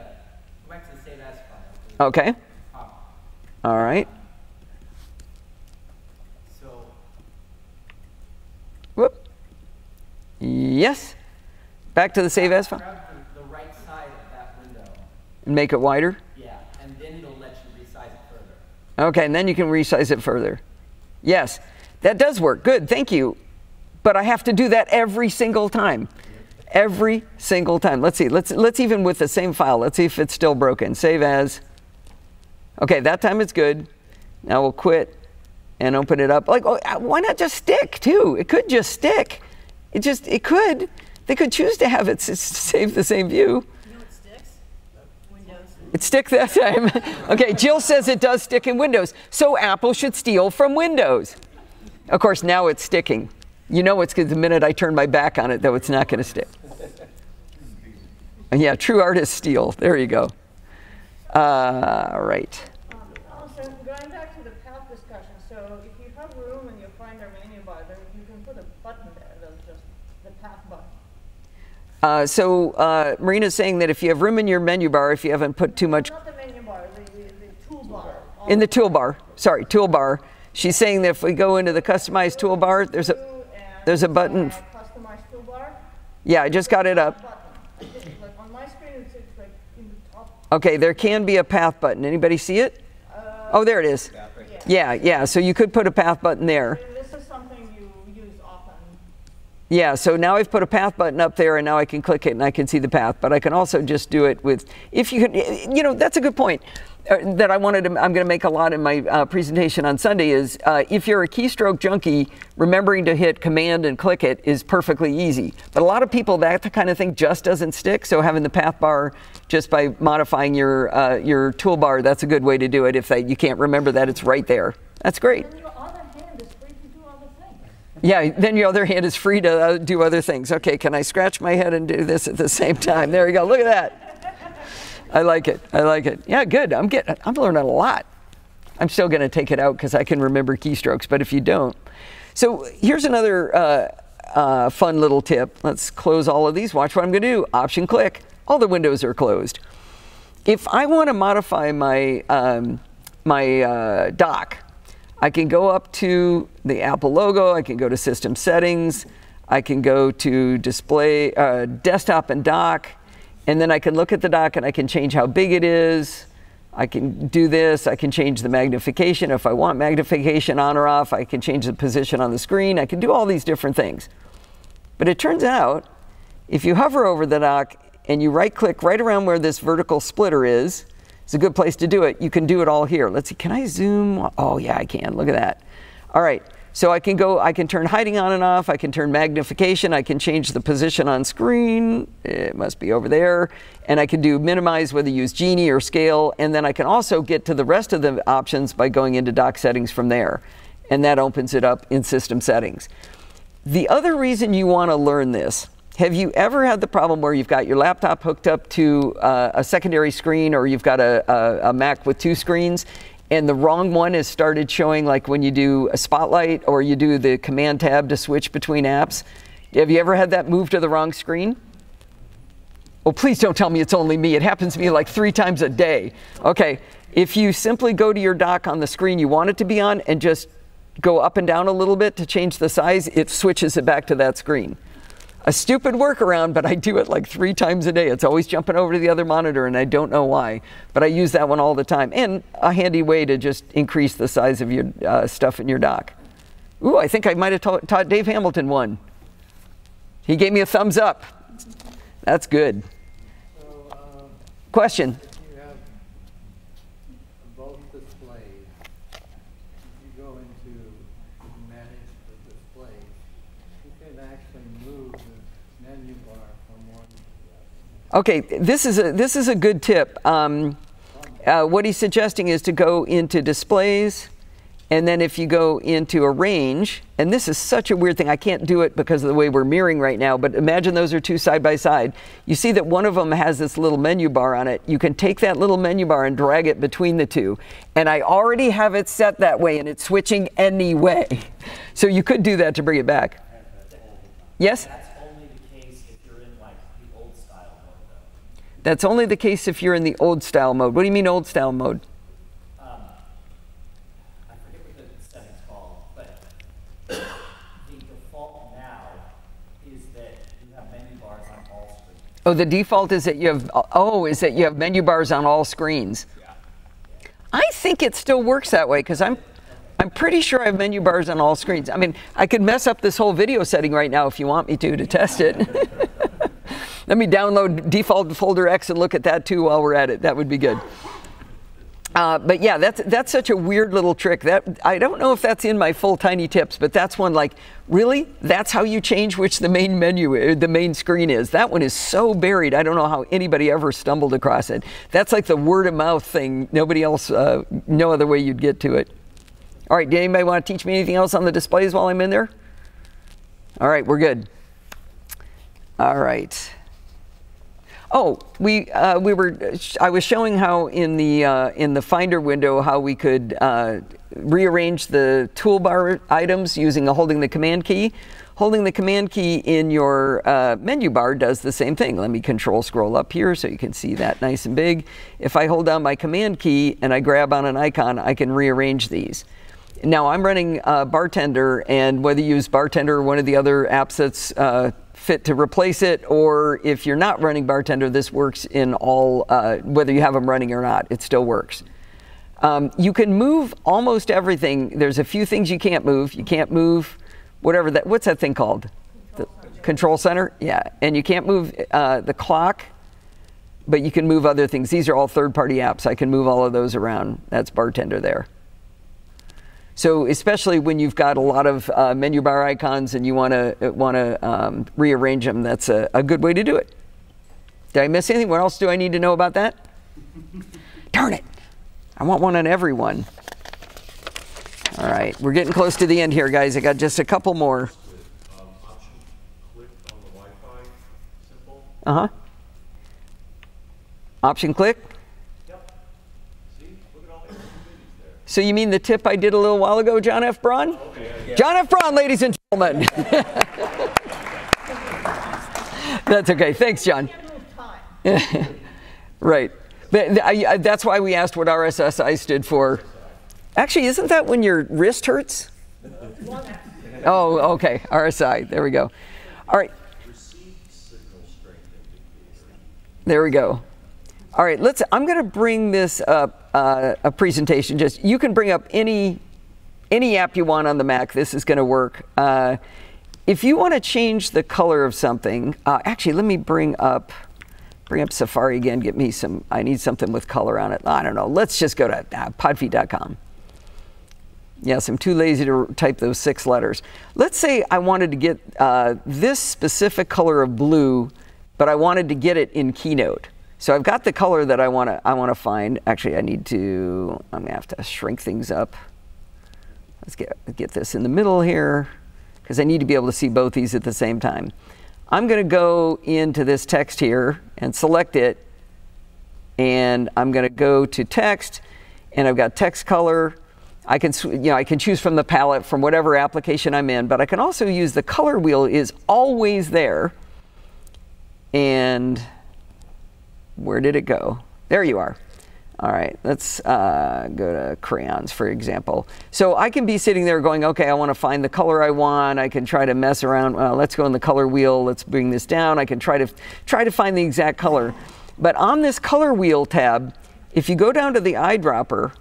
go back to the save as file. Okay. All right. So, Whoop. Yes. Back to the save as file. grab the, the right side of that window. And make it wider. Yeah, and then it'll let you resize it further. Okay, and then you can resize it further. Yes, that does work. Good, thank you. But I have to do that every single time. Every single time. Let's see. Let's let's even with the same file. Let's see if it's still broken. Save as. Okay, that time it's good. Now we'll quit and open it up. Like, oh, uh, why not just stick too? It could just stick. It just it could. They could choose to have it save the same view. You know what sticks? Windows. It stick that time. okay, Jill says it does stick in Windows. So Apple should steal from Windows. Of course, now it's sticking. You know it's 'cause the minute I turn my back on it, though, it's not going to stick. Yeah, true artist steal. There you go. Uh, all right. Um, Also, going back to the path discussion, so if you have room and you find our menu bar, there, you can put a button there, that's just the path button. Uh, so uh, Marina's saying that if you have room in your menu bar, if you haven't put too much Not the menu bar, the, the, toolbar. in the toolbar, sorry, toolbar, she's saying that if we go into the customized toolbar, there's a there's a button. uh, Customized toolbar. Yeah, I just got it up. Button. I think, like, on my screen, it's, it's like in the top. Okay, there can be a path button. Anybody see it? Oh, there it is. Yeah, yeah. So you could put a path button there. This is something you use often. Yeah, so now I've put a path button up there and now I can click it and I can see the path. But I can also just do it with, if you can, you know, that's a good point uh, that I wanted to, I'm going to make a lot in my uh, presentation on Sunday is uh, if you're a keystroke junkie, remembering to hit command and click it is perfectly easy. But a lot of people, that kind of thing just doesn't stick. So having the path bar just by modifying your, uh, your toolbar, that's a good way to do it if that, you can't remember that it's right there. That's great. Then your other hand is free to do other things. Yeah, then your other hand is free to uh, do other things. Okay, can I scratch my head and do this at the same time? There we go. Look at that. I like it. I like it. Yeah, good. I'm getting. I'm learning a lot. I'm still going to take it out because I can remember keystrokes. But if you don't, so here's another uh, uh, fun little tip. Let's close all of these. Watch what I'm going to do. Option click. All the windows are closed. If I want to modify my um, my uh, dock, I can go up to the Apple logo. I can go to System Settings. I can go to Display, uh, Desktop and Dock, and then I can look at the dock and I can change how big it is. I can do this. I can change the magnification if I want magnification on or off. I can change the position on the screen. I can do all these different things. But it turns out, if you hover over the dock, and you right click right around where this vertical splitter is, it's a good place to do it. You can do it all here. Let's see, can I zoom? Oh yeah, I can, look at that. All right, so I can go, I can turn hiding on and off, I can turn magnification, I can change the position on screen, it must be over there, and I can do minimize whether you use Genie or scale, and then I can also get to the rest of the options by going into dock settings from there. And that opens it up in system settings. The other reason you want to learn this, have you ever had the problem where you've got your laptop hooked up to uh, a secondary screen or you've got a, a, a Mac with two screens and the wrong one has started showing like when you do a spotlight or you do the command tab to switch between apps? Have you ever had that move to the wrong screen? Well, please don't tell me it's only me. It happens to me like three times a day. Okay, if you simply go to your dock on the screen you want it to be on and just go up and down a little bit to change the size, it switches it back to that screen. A stupid workaround, but I do it like three times a day. It's always jumping over to the other monitor, and I don't know why. But I use that one all the time. And a handy way to just increase the size of your uh, stuff in your dock. Ooh, I think I might have taught, taught Dave Hamilton one. He gave me a thumbs up. That's good. Question? if you have both displays, if you go into manage the displays, you can actually move the menu bar from one to the other. Okay, this is a, this is a good tip. Um, uh, what he's suggesting is to go into displays, and then if you go into arrange, and this is such a weird thing, I can't do it because of the way we're mirroring right now, but imagine those are two side by side. You see that one of them has this little menu bar on it. You can take that little menu bar and drag it between the two. And I already have it set that way, and it's switching anyway. So you could do that to bring it back. Yes? That's only the case if you're in like the old style mode though. That's only the case if you're in the old style mode. What do you mean old style mode? Um, I forget what the setting's called, but the default now is that you have menu bars on all screens. Oh, the default is that you have oh, is that you have menu bars on all screens. I think it still works that way because I'm I'm pretty sure I have menu bars on all screens. I mean, I could mess up this whole video setting right now if you want me to to test it. Let me download default folder X and look at that too while we're at it. That would be good. Uh, but yeah, that's that's such a weird little trick. That I don't know if that's in my full tiny tips, but that's one like really. That's how you change which the main menu, uh, the main screen is. That one is so buried. I don't know how anybody ever stumbled across it. That's like the word of mouth thing. Nobody else, uh, no other way you'd get to it. All right, did anybody want to teach me anything else on the displays while I'm in there? All right, we're good. All right. Oh, we uh, we were. I was showing how in the uh, in the Finder window how we could uh, rearrange the toolbar items using a holding the Command key. Holding the Command key in your uh, menu bar does the same thing. Let me Control scroll up here so you can see that nice and big. If I hold down my Command key and I grab on an icon, I can rearrange these. Now I'm running uh, Bartender, and whether you use Bartender or one of the other apps that's uh, fit to replace it, or if you're not running Bartender, this works in all, uh, whether you have them running or not, it still works. Um, you can move almost everything. There's a few things you can't move. You can't move whatever that, what's that thing called? The control center? Yeah. And you can't move uh, the clock, but you can move other things. These are all third party apps. I can move all of those around. That's Bartender there. So especially when you've got a lot of uh, menu bar icons and you want to want to um, rearrange them, that's a, a good way to do it. Did I miss anything? What else do I need to know about that? Darn it! I want one on everyone. All right, we're getting close to the end here, guys. I got just a couple more. Um, option click on the Wi-Fi symbol. Uh huh. Option click. See, look at all the activities there. So you mean the tip I did a little while ago, John F. Braun? John F. Braun, ladies and gentlemen. That's okay. Thanks, John. right. But I- I- That's why we asked what RSSI stood for. Actually, isn't that when your wrist hurts? Oh, okay. RSI. There we go. All right. Receive signal strength indicator. There we go. All right, let's. I'm going to bring this up uh, a presentation. Just you can bring up any any app you want on the Mac. This is going to work. Uh, if you want to change the color of something, uh, actually, let me bring up bring up Safari again, get me some, I need something with color on it. I don't know. Let's just go to uh, podfeet.com. Yes, I'm too lazy to type those six letters. Let's say I wanted to get uh, this specific color of blue, but I wanted to get it in Keynote. So I've got the color that I want to I want to find. Actually, I need to. I'm gonna have to shrink things up. Let's get get this in the middle here, because I need to be able to see both these at the same time. I'm going to go into this text here and select it, and I'm going to go to text, and I've got text color. I can, you know, I can choose from the palette from whatever application I'm in, but I can also use the color wheel is always there. And where did it go? There you are. All right, let's uh, go to crayons, for example. So I can be sitting there going, okay, I want to find the color I want. I can try to mess around. Well, let's go in the color wheel. Let's bring this down. I can try to try to find the exact color. But on this color wheel tab, if you go down to the eyedropper,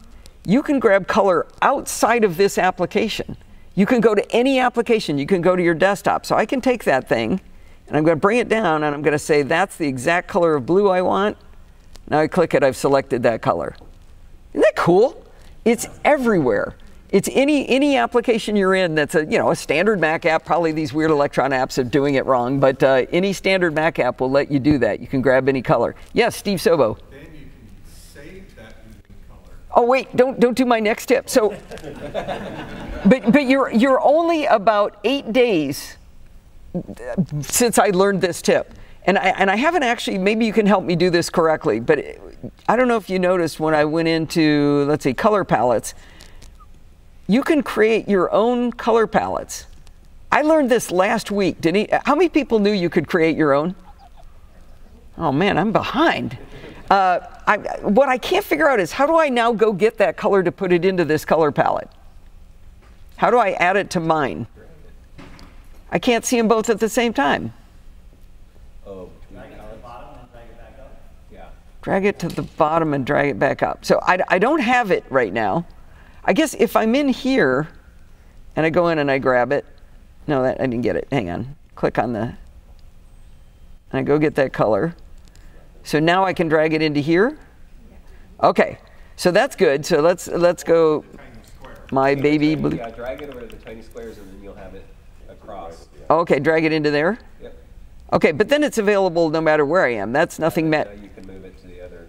you can grab color outside of this application. You can go to any application. You can go to your desktop. So I can take that thing, and I'm going to bring it down, and I'm going to say that's the exact color of blue I want. Now I click it, I've selected that color. Isn't that cool? It's everywhere. It's any any application you're in that's a you know a standard Mac app. Probably these weird Electron apps are doing it wrong, but uh, any standard Mac app will let you do that. You can grab any color. Yes, Steve Sobo. Then you can save that using color. Oh wait, don't don't do my next tip. So, but but you're you're only about eight days since I learned this tip, and I and I haven't actually. Maybe you can help me do this correctly, but I don't know if you noticed when I went into let's say color palettes. You can create your own color palettes. I learned this last week. Did he, how many people knew you could create your own? Oh man, I'm behind. Uh, I, what I can't figure out is how do I now go get that color to put it into this color palette? How do I add it to mine? I can't see them both at the same time. Oh, drag it to the bottom and drag it back up? Yeah. Drag it to the bottom and drag it back up. So I, I don't have it right now. I guess if I'm in here and I go in and I grab it, no, that I didn't get it. Hang on. Click on the, and I go get that color. So now I can drag it into here. Okay, so that's good. So let's let's go. My baby blue. Yeah, drag it over to the tiny squares and then you'll have it across. Okay, drag it into there. Yep. Okay, but then it's available no matter where I am. That's nothing Uh, you can move it to the other.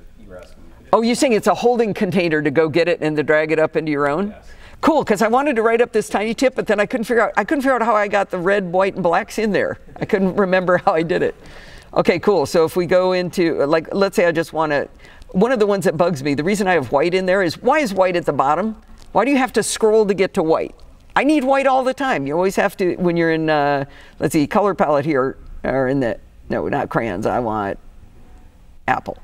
Oh, you're saying it's a holding container to go get it and to drag it up into your own? Yes. Cool, because I wanted to write up this tiny tip, but then I couldn't figure out I couldn't figure out how I got the red, white, and blacks in there. I couldn't remember how I did it. Okay, cool. So if we go into like let's say I just want to one of the ones that bugs me, the reason I have white in there is why is white at the bottom? Why do you have to scroll to get to white? I need white all the time. You always have to when you're in uh, let's see, color palette here or in the no, not crayons. I want apple.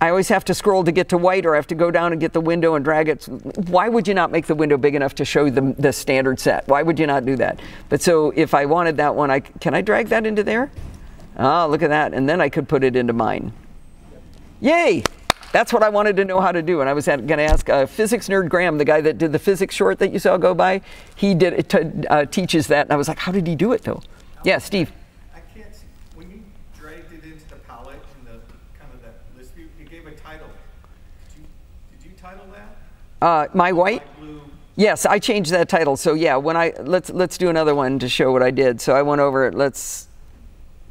I always have to scroll to get to white, or I have to go down and get the window and drag it. Why would you not make the window big enough to show the, the standard set? Why would you not do that? But so if I wanted that one, I can I drag that into there? Oh, look at that, and then I could put it into mine. Yay! That's what I wanted to know how to do, and I was going to ask uh, physics nerd Graham, the guy that did the physics short that you saw go by. He did it to, uh, teaches that, and I was like, how did he do it though? Yeah, Steve. I can't see, when you dragged it into the palette and the, kind of that list view, it gave a title. Did you, did you title that? Uh, my white. Blue, Yes, I changed that title. So yeah, when I let's let's do another one to show what I did. So I went over it. Let's.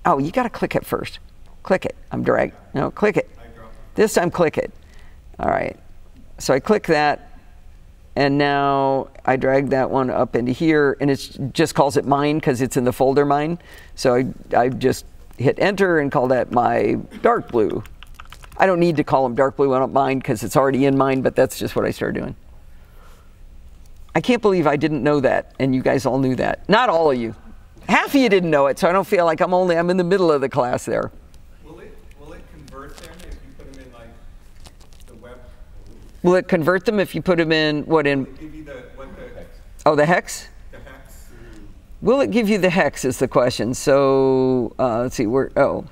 Oh, you got to click it first. Click it. I'm drag. No, click it. This time, click it. All right. So I click that, and now I drag that one up into here, and it just calls it mine because it's in the folder mine. So I I just hit enter and call that my dark blue. I don't need to call them dark blue. I don't mind because it's already in mine, but that's just what I started doing. I can't believe I didn't know that, and you guys all knew that. Not all of you. Half of you didn't know it, so I don't feel like I'm only I'm in the middle of the class there. Will it, will it convert them if you put them in like the web? Will it convert them if you put them in what in? Give you the, what the, Oh, the hex. the hex? Will it give you the hex? Is the question. So uh, let's see. Where? Oh,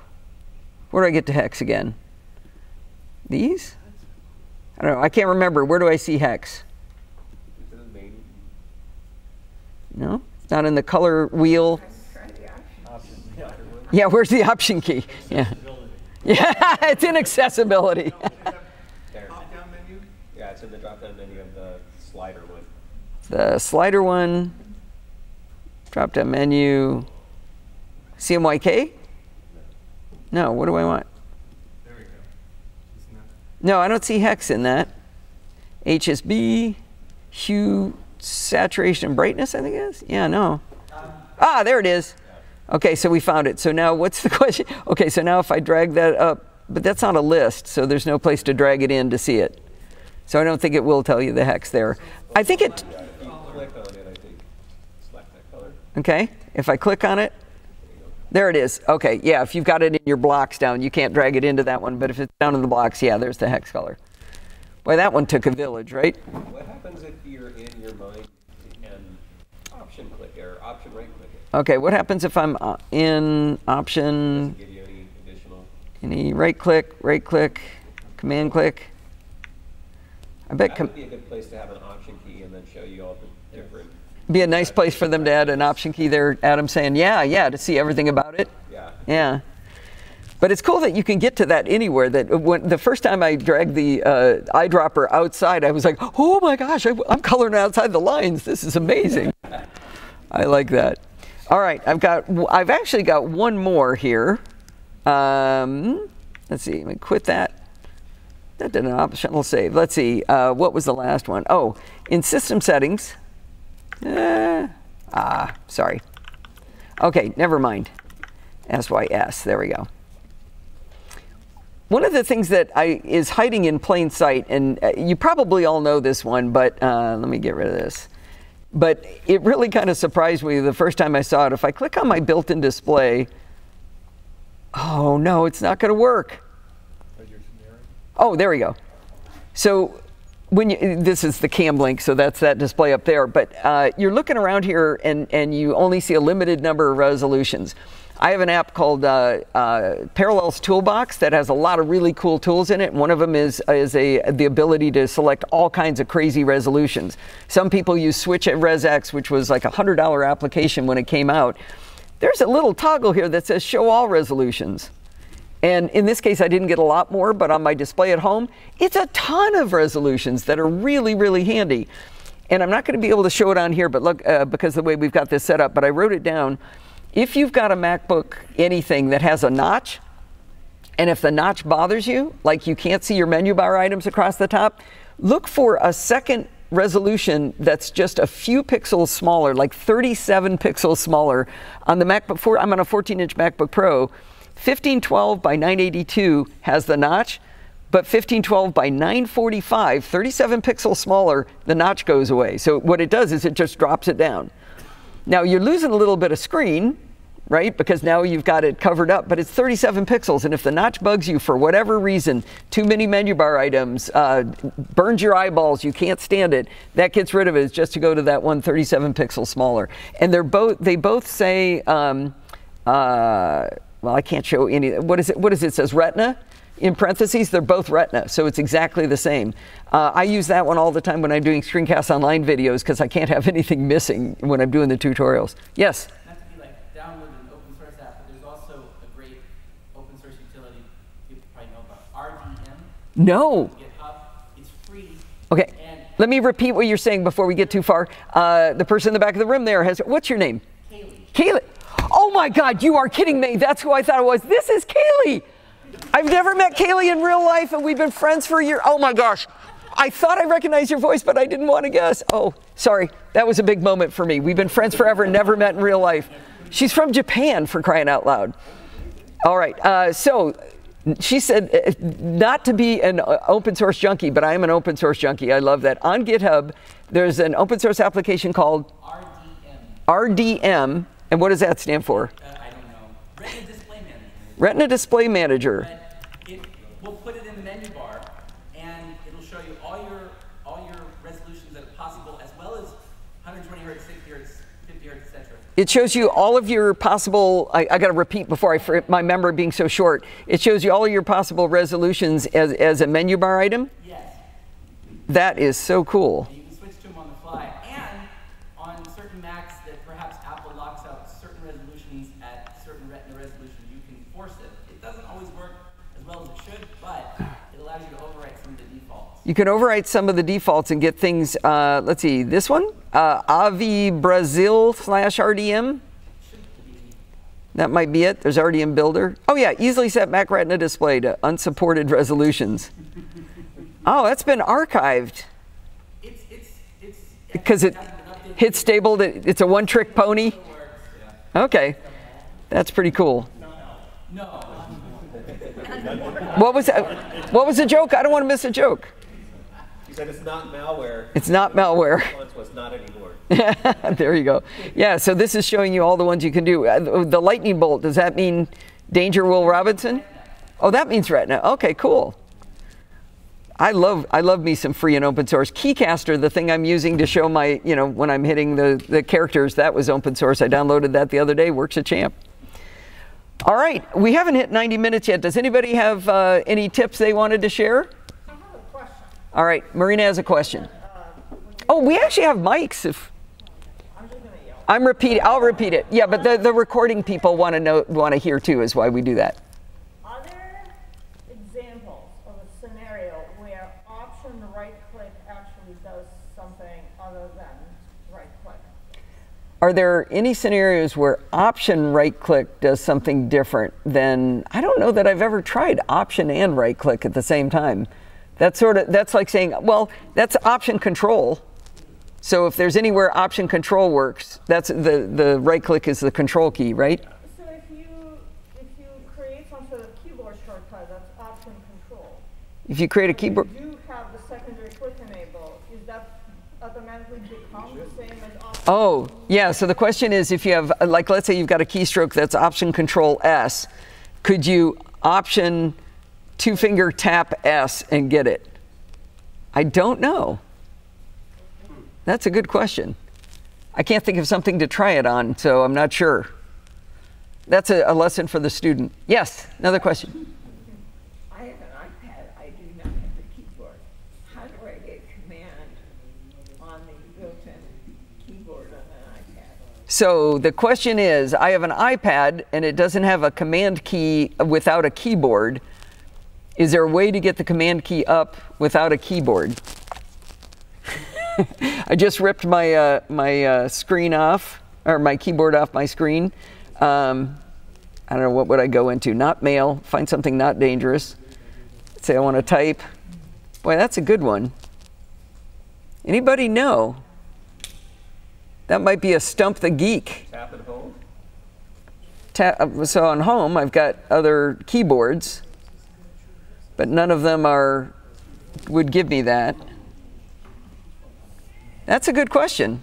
where do I get to hex again? These? I don't know. I can't remember. Where do I see hex? To the main No, it's not in the color wheel. Option, yeah. Yeah, where's the option key? Yeah. Yeah, it's inaccessibility. There. Drop-down menu? Yeah, it's in the drop-down menu of the slider one. The slider one, drop down menu, CMYK? No, what do I want? There we go. No, I don't see hex in that. HSB, hue, saturation, and brightness, I think it is. Yeah, no. Ah, there it is. Okay, so we found it. So now what's the question? Okay, so now if I drag that up, but that's not a list, so there's no place to drag it in to see it. So I don't think it will tell you the hex there. I think it, click on it, I think, select that color. okay, if I click on it, there it is. Okay, yeah, if you've got it in your blocks down, you can't drag it into that one, but if it's down in the blocks, yeah, there's the hex color. Boy, that one took a village, right? What happens if you're in your mind and option click it or option right click it? Okay, what happens if I'm uh, in option, Doesn't give you any additional. any right click, right click, command click? I bet That com- would be a good place to have an option key and then show you all the different. Be a nice place for them to add an option key there. Adam saying, yeah, yeah, to see everything about it. Yeah. Yeah. But it's cool that you can get to that anywhere. That when the first time I dragged the uh, eyedropper outside, I was like, "Oh my gosh, I, am coloring outside the lines. This is amazing." I like that. All right, I've got. I've actually got one more here. Um, let's see. Let me quit that. That did an optional save. Let's see. Uh, what was the last one? Oh, in system settings. Uh, ah, sorry. Okay, never mind. SYS. There we go. One of the things that I, is hiding in plain sight, and uh, you probably all know this one, but uh, let me get rid of this. But it really kind of surprised me the first time I saw it. If I click on my built in display, oh no, it's not going to work. Oh, there we go. So when you, this is the cam link, so that's that display up there. But uh, you're looking around here and, and you only see a limited number of resolutions. I have an app called uh, uh, Parallels Toolbox that has a lot of really cool tools in it. One of them is, is a, the ability to select all kinds of crazy resolutions. Some people use Switch at ResX, which was like a $100 application when it came out. There's a little toggle here that says Show All Resolutions. And in this case, I didn't get a lot more, but on my display at home, it's a ton of resolutions that are really, really handy. And I'm not going to be able to show it on here, but look, uh, because the way we've got this set up, but I wrote it down. If you've got a MacBook anything that has a notch, and if the notch bothers you, like you can't see your menu bar items across the top, look for a second resolution that's just a few pixels smaller, like 37 pixels smaller. On the MacBook, I'm on a 14-inch MacBook Pro. 1512 by 982 has the notch, but 1512 by 945, 37 pixels smaller, the notch goes away. So what it does is it just drops it down. Now you're losing a little bit of screen, right? Because now you've got it covered up, but it's 37 pixels. And if the notch bugs you for whatever reason, too many menu bar items, uh, burns your eyeballs, you can't stand it, that gets rid of it. Just to go to that one 37 pixels smaller. And they're both, they both say, um, uh, well, I can't show any, what is it, what is it, it says retina? In parentheses, they're both retina, so it's exactly the same. Uh, I use that one all the time when I'm doing ScreenCastsOnline videos because I can't have anything missing when I'm doing the tutorials. Yes? Not to be like download an open source app, but there's also a great open source utility people probably know about RDM. No. GitHub. It's free. Okay. Let me repeat what you're saying before we get too far. Uh, the person in the back of the room there has, what's your name? Kaylee. Kaylee. Oh my God, you are kidding me. That's who I thought it was. This is Kaylee. I've never met Kaylee in real life, and we've been friends for a year. Oh my gosh. I thought I recognized your voice, but I didn't want to guess. Oh, sorry. That was a big moment for me. We've been friends forever, never met in real life. She's from Japan, for crying out loud. All right. Uh, so she said uh, not to be an uh, open source junkie, but I am an open source junkie. I love that. On GitHub, there's an open source application called RDM. RDM. And what does that stand for? Uh, I don't know. Retina Display Manager. Retina Display Manager. It, we'll put it in the menu bar, and it'll show you all your all your resolutions that are possible, as well as 120 hertz, 60 hertz, 50 hertz, etc. It shows you all of your possible. I, I got to repeat before I for my memory being so short. It shows you all of your possible resolutions as, as a menu bar item. Yes. That is so cool. You can switch to them on the fly, and on certain Macs that perhaps Apple locks out certain resolutions at certain Retina resolutions, you can force it. It doesn't always work defaults. You can overwrite some of the defaults and get things. Uh, let's see, this one, uh, Avi Brazil slash RDM. That might be it. There's RDM Builder. Oh yeah, easily set Mac Retina display to unsupported resolutions. Oh, that's been archived It's, it's, it's. because it hits stable. It's a one-trick pony. Okay, that's pretty cool. No. What was that? What was the joke? I don't want to miss a joke. He said it's not malware. It's not malware. Once was not anymore. there you go. Yeah, so this is showing you all the ones you can do. Uh, the lightning bolt, does that mean Danger Will Robinson? Oh, that means Retina. Okay, cool. I love I love me some free and open source. KeyCastr, the thing I'm using to show my, you know, when I'm hitting the, the characters, that was open source. I downloaded that the other day. Works a champ. All right, we haven't hit 90 minutes yet. Does anybody have uh, any tips they wanted to share? I have a question. All right, Marina has a question. Oh, we actually have mics. If I'm repeating, I'll repeat it. Yeah, but the, the recording people want to know, want to hear too, is why we do that. Are there examples of a scenario where option right click actually does something other than right click? Are there any scenarios where option right click does something different than, I don't know that I've ever tried option and right click at the same time. That's sort of, that's like saying, well, that's option control. So if there's anywhere option control works, that's the, the right click is the control key, right? So if you if you create some sort of keyboard shortcut that's option control, If you create a keyboard, you do have the secondary click enabled, is that automatically become the same as option? Oh, yeah. So the question is if you have, like, let's say you've got a keystroke that's option control S, could you option two finger tap S and get it? I don't know. That's a good question. I can't think of something to try it on, so I'm not sure. That's a, a lesson for the student. Yes, another question. I have an iPad, I do not have the keyboard. How do I get command on the built-in keyboard on an iPad? So the question is I have an iPad and it doesn't have a command key without a keyboard. Is there a way to get the command key up without a keyboard? I just ripped my, uh, my uh, screen off, or my keyboard off my screen. Um, I don't know, what would I go into? Not mail, find something not dangerous. Say I want to type. Boy, that's a good one. Anybody know? That might be a stump the geek. Tap and hold. Ta- uh, so on home, I've got other keyboards, but none of them are would give me that. That's a good question.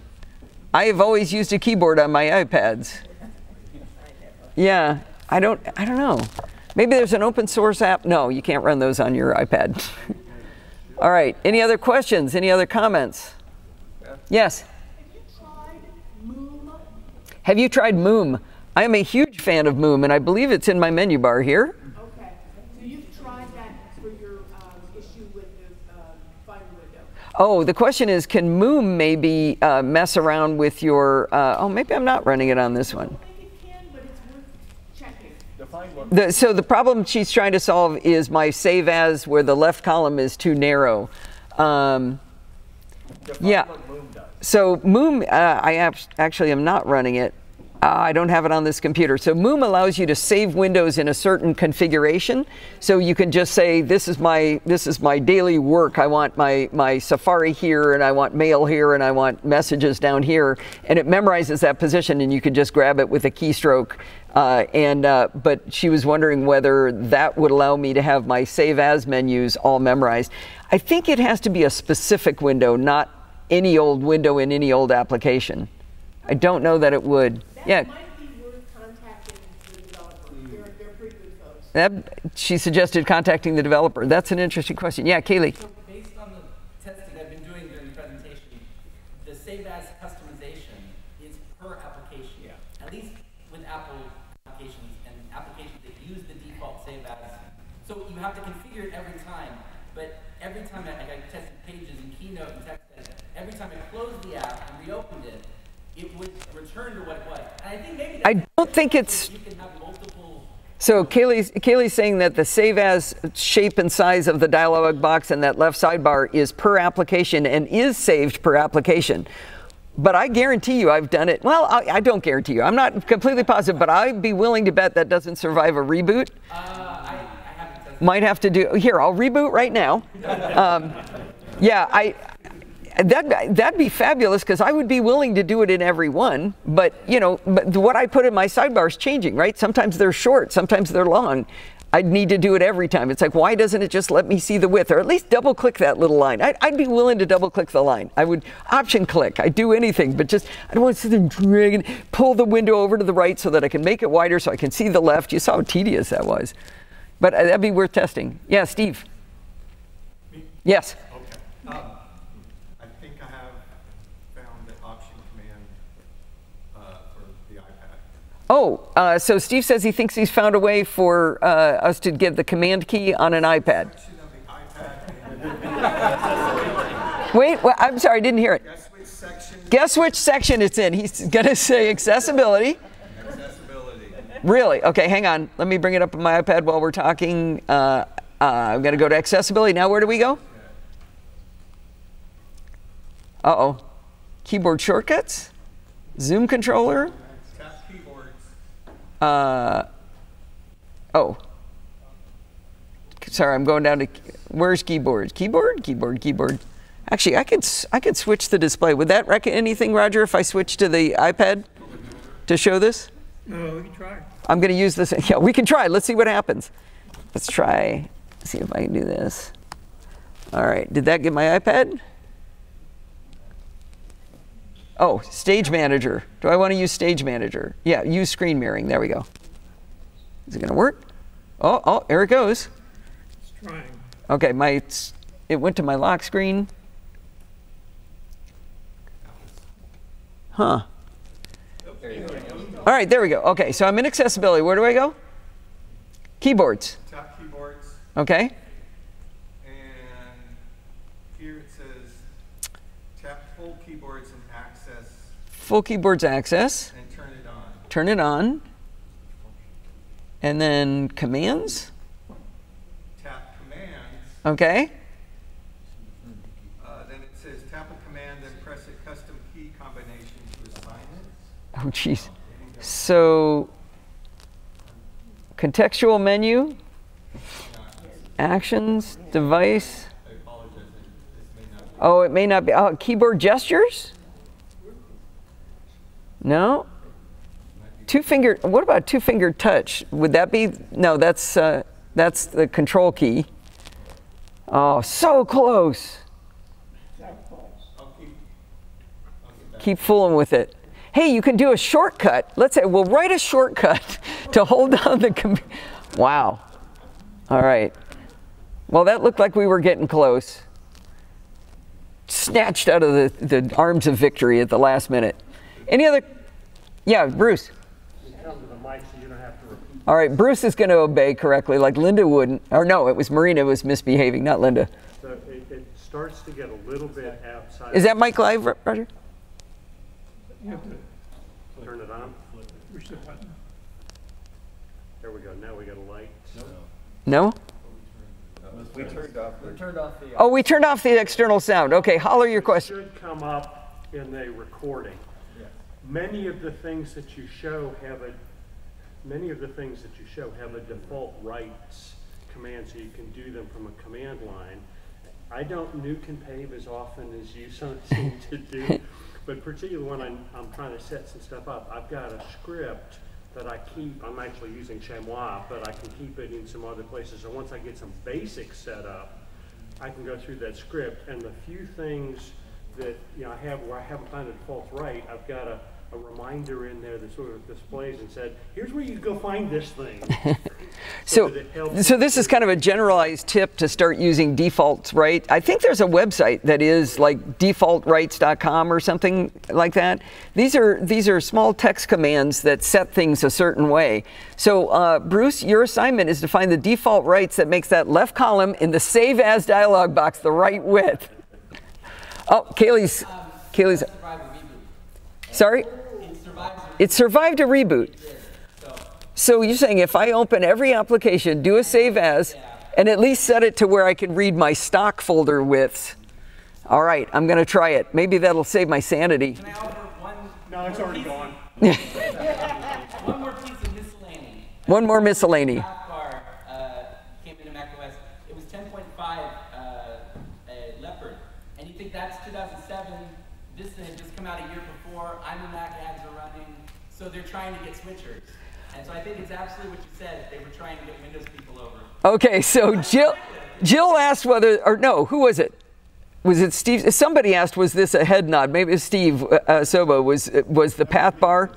I have always used a keyboard on my iPads. Yeah, I don't. I don't know. Maybe there's an open source app. No, you can't run those on your iPad. All right. Any other questions? Any other comments? Yes. Have you tried Moom? I am a huge fan of Moom, and I believe it's in my menu bar here. Okay, so you've tried that for your um, issue with the um, Finder window? Oh, the question is, can Moom maybe uh, mess around with your? Uh, oh, maybe I'm not running it on this one. Checking. Define what The, so the problem she's trying to solve is my save as, where the left column is too narrow. Um, yeah. So Moom, uh, I actually am not running it. Uh, I don't have it on this computer. So Moom allows you to save windows in a certain configuration. So you can just say, "This is my this is my daily work. I want my my Safari here, and I want Mail here, and I want Messages down here," and it memorizes that position, and you can just grab it with a keystroke. Uh, and uh, but she was wondering whether that would allow me to have my Save As menus all memorized. I think it has to be a specific window, not any old window in any old application. I don't know that it would. Yeah. Might be worth contacting the developer. Mm-hmm. They're, they're pretty good folks. That, she suggested contacting the developer. That's an interesting question. Yeah, Kaylee. So based on the testing I've been doing during the presentation, the save as customization is per application. At least with Apple applications and applications that use the default save as. So you have to configure it every time, but every time I, like I tested pages and Keynote and TextEdit, every time I closed the app and reopened it, it would return to what it was. And I think maybe I that's don't think it's- you can have multiple So Kaylee's, Kaylee's saying that the save as shape and size of the dialog box and that left sidebar is per application and is saved per application. But I guarantee you I've done it. Well, I, I don't guarantee you. I'm not completely positive, but I'd be willing to bet that doesn't survive a reboot. Might have to do, here, I'll reboot right now. Um, yeah, I, that that'd be fabulous because I would be willing to do it in every one. But you know, but what I put in my sidebar is changing, right? Sometimes they're short, sometimes they're long. I'd need to do it every time. It's like, why doesn't it just let me see the width, or at least double click that little line? I'd, I'd be willing to double click the line. I would option click. I'd do anything, but just I don't want to sit there and drag and pull the window over to the right so that I can make it wider so I can see the left. You saw how tedious that was. But uh, that'd be worth testing. Yeah, Steve. Yes. Okay. Um, I think I have found the option command uh, for the iPad. Oh, uh, so Steve says he thinks he's found a way for uh, us to give the command key on an iPad. Wait, well, I'm sorry, I didn't hear it. Guess which section? Guess which section it's in. He's going to say accessibility. Accessibility. Really? Okay, hang on. Let me bring it up on my iPad while we're talking. Uh, uh, I'm going to go to accessibility. Now, where do we go? Uh oh. Keyboard shortcuts? Zoom controller? Uh, oh. Sorry, I'm going down to where's keyboard? Keyboard, keyboard, keyboard. Actually, I could I could switch the display. Would that wreck anything, Roger? If I switch to the iPad to show this? No, we can try. I'm going to use this. Yeah, we can try. Let's see what happens. Let's try. See if I can do this. All right. Did that get my iPad? Oh, Stage Manager. Do I want to use Stage Manager? Yeah, use screen mirroring. There we go. Is it going to work? Oh, oh, there it goes. It's trying. Okay, my it went to my lock screen. Huh. All right, there we go. Okay, so I'm in accessibility. Where do I go? Keyboards. Tap keyboards. Okay. And here it says tap full keyboards and access Full keyboards access. and turn it on. Turn it on. And then commands. Tap commands. Okay. Uh, then it says tap a command, then press a custom key combination to assign it. Oh, jeez. So, contextual menu, actions, device. Oh, it may not be. Oh, keyboard gestures? No. Two finger. What about two finger touch? Would that be? No, that's uh, that's the control key. Oh, so close. Keep fooling with it. Hey, you can do a shortcut. Let's say we'll write a shortcut to hold down the. Wow. All right. Well, that looked like we were getting close. Snatched out of the, the arms of victory at the last minute. Any other? Yeah, Bruce. You come to the mic so you don't have to repeat. All right, Bruce is going to obey correctly, like Linda wouldn't. Or no, it was Marina who was misbehaving, not Linda. So it, it starts to get a little bit outside. Is that mic live, Ro- Roger? You have to Turn it on. push the button. There we go. Now we got a light. No? We turned off. We turned off the. Oh, we turned off the external sound. Okay, holler your question. Should come up in the recording. Many of the things that you show have a, many of the things that you show have a defaults write command, so you can do them from a command line. I don't nuke and pave as often as you seem to do, but particularly when I'm, I'm trying to set some stuff up, I've got a script that I keep, I'm actually using chezmoi, but I can keep it in some other places. So once I get some basics set up, I can go through that script, and the few things that, you know, I have, where I haven't found a defaults write, I've got a, a reminder in there that sort of displays and said, here's where you go find this thing. So, that it helps so this is kind of a generalized tip to start using defaults, right? I think there's a website that is like defaults-write.com or something like that. These are these are small text commands that set things a certain way. So, uh, Bruce, your assignment is to find the defaults write that makes that left column in the Save As dialog box the right width. Oh, Kaylee's, Kaylee's. Sorry. It survives. It survived a reboot. So So you're saying if I open every application, do a save as, and at least set it to where I can read my stock folder widths. All right, I'm going to try it. Maybe that'll save my sanity. Can I offer one? No, it's already gone. One more piece of miscellany. One more miscellany. Bar uh, came into macOS. It was 10.5 uh, a Leopard, and you think that's 2007? This had just come out a year before. I'm a Mac ads are running, so they're trying to get switchers. And so I think it's absolutely what you said. They were trying to get Windows people over. Okay, so Jill, Jill asked whether, or no, who was it? Was it Steve? Somebody asked, was this a head nod? Maybe Steve uh, Sobo. Was was the path bar?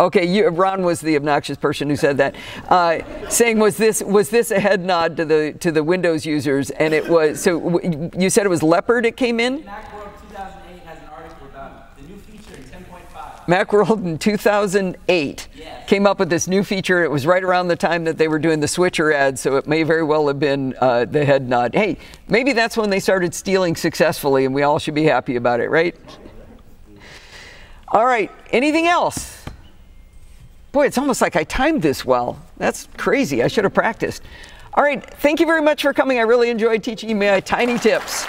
Okay, you, Ron was the obnoxious person who said that, uh, saying was this was this a head nod to the to the Windows users? And it was. So w- you said it was Leopard. It came in. Macworld 2008 has an article about the new feature in 10.5. Macworld in 2008 came up with this new feature. It was right around the time that they were doing the switcher ad, so it may very well have been uh, the head nod. Hey, maybe that's when they started stealing successfully, and we all should be happy about it, right? All right, anything else? Boy, it's almost like I timed this well. That's crazy. I should have practiced. All right, thank you very much for coming. I really enjoyed teaching you my tiny tips.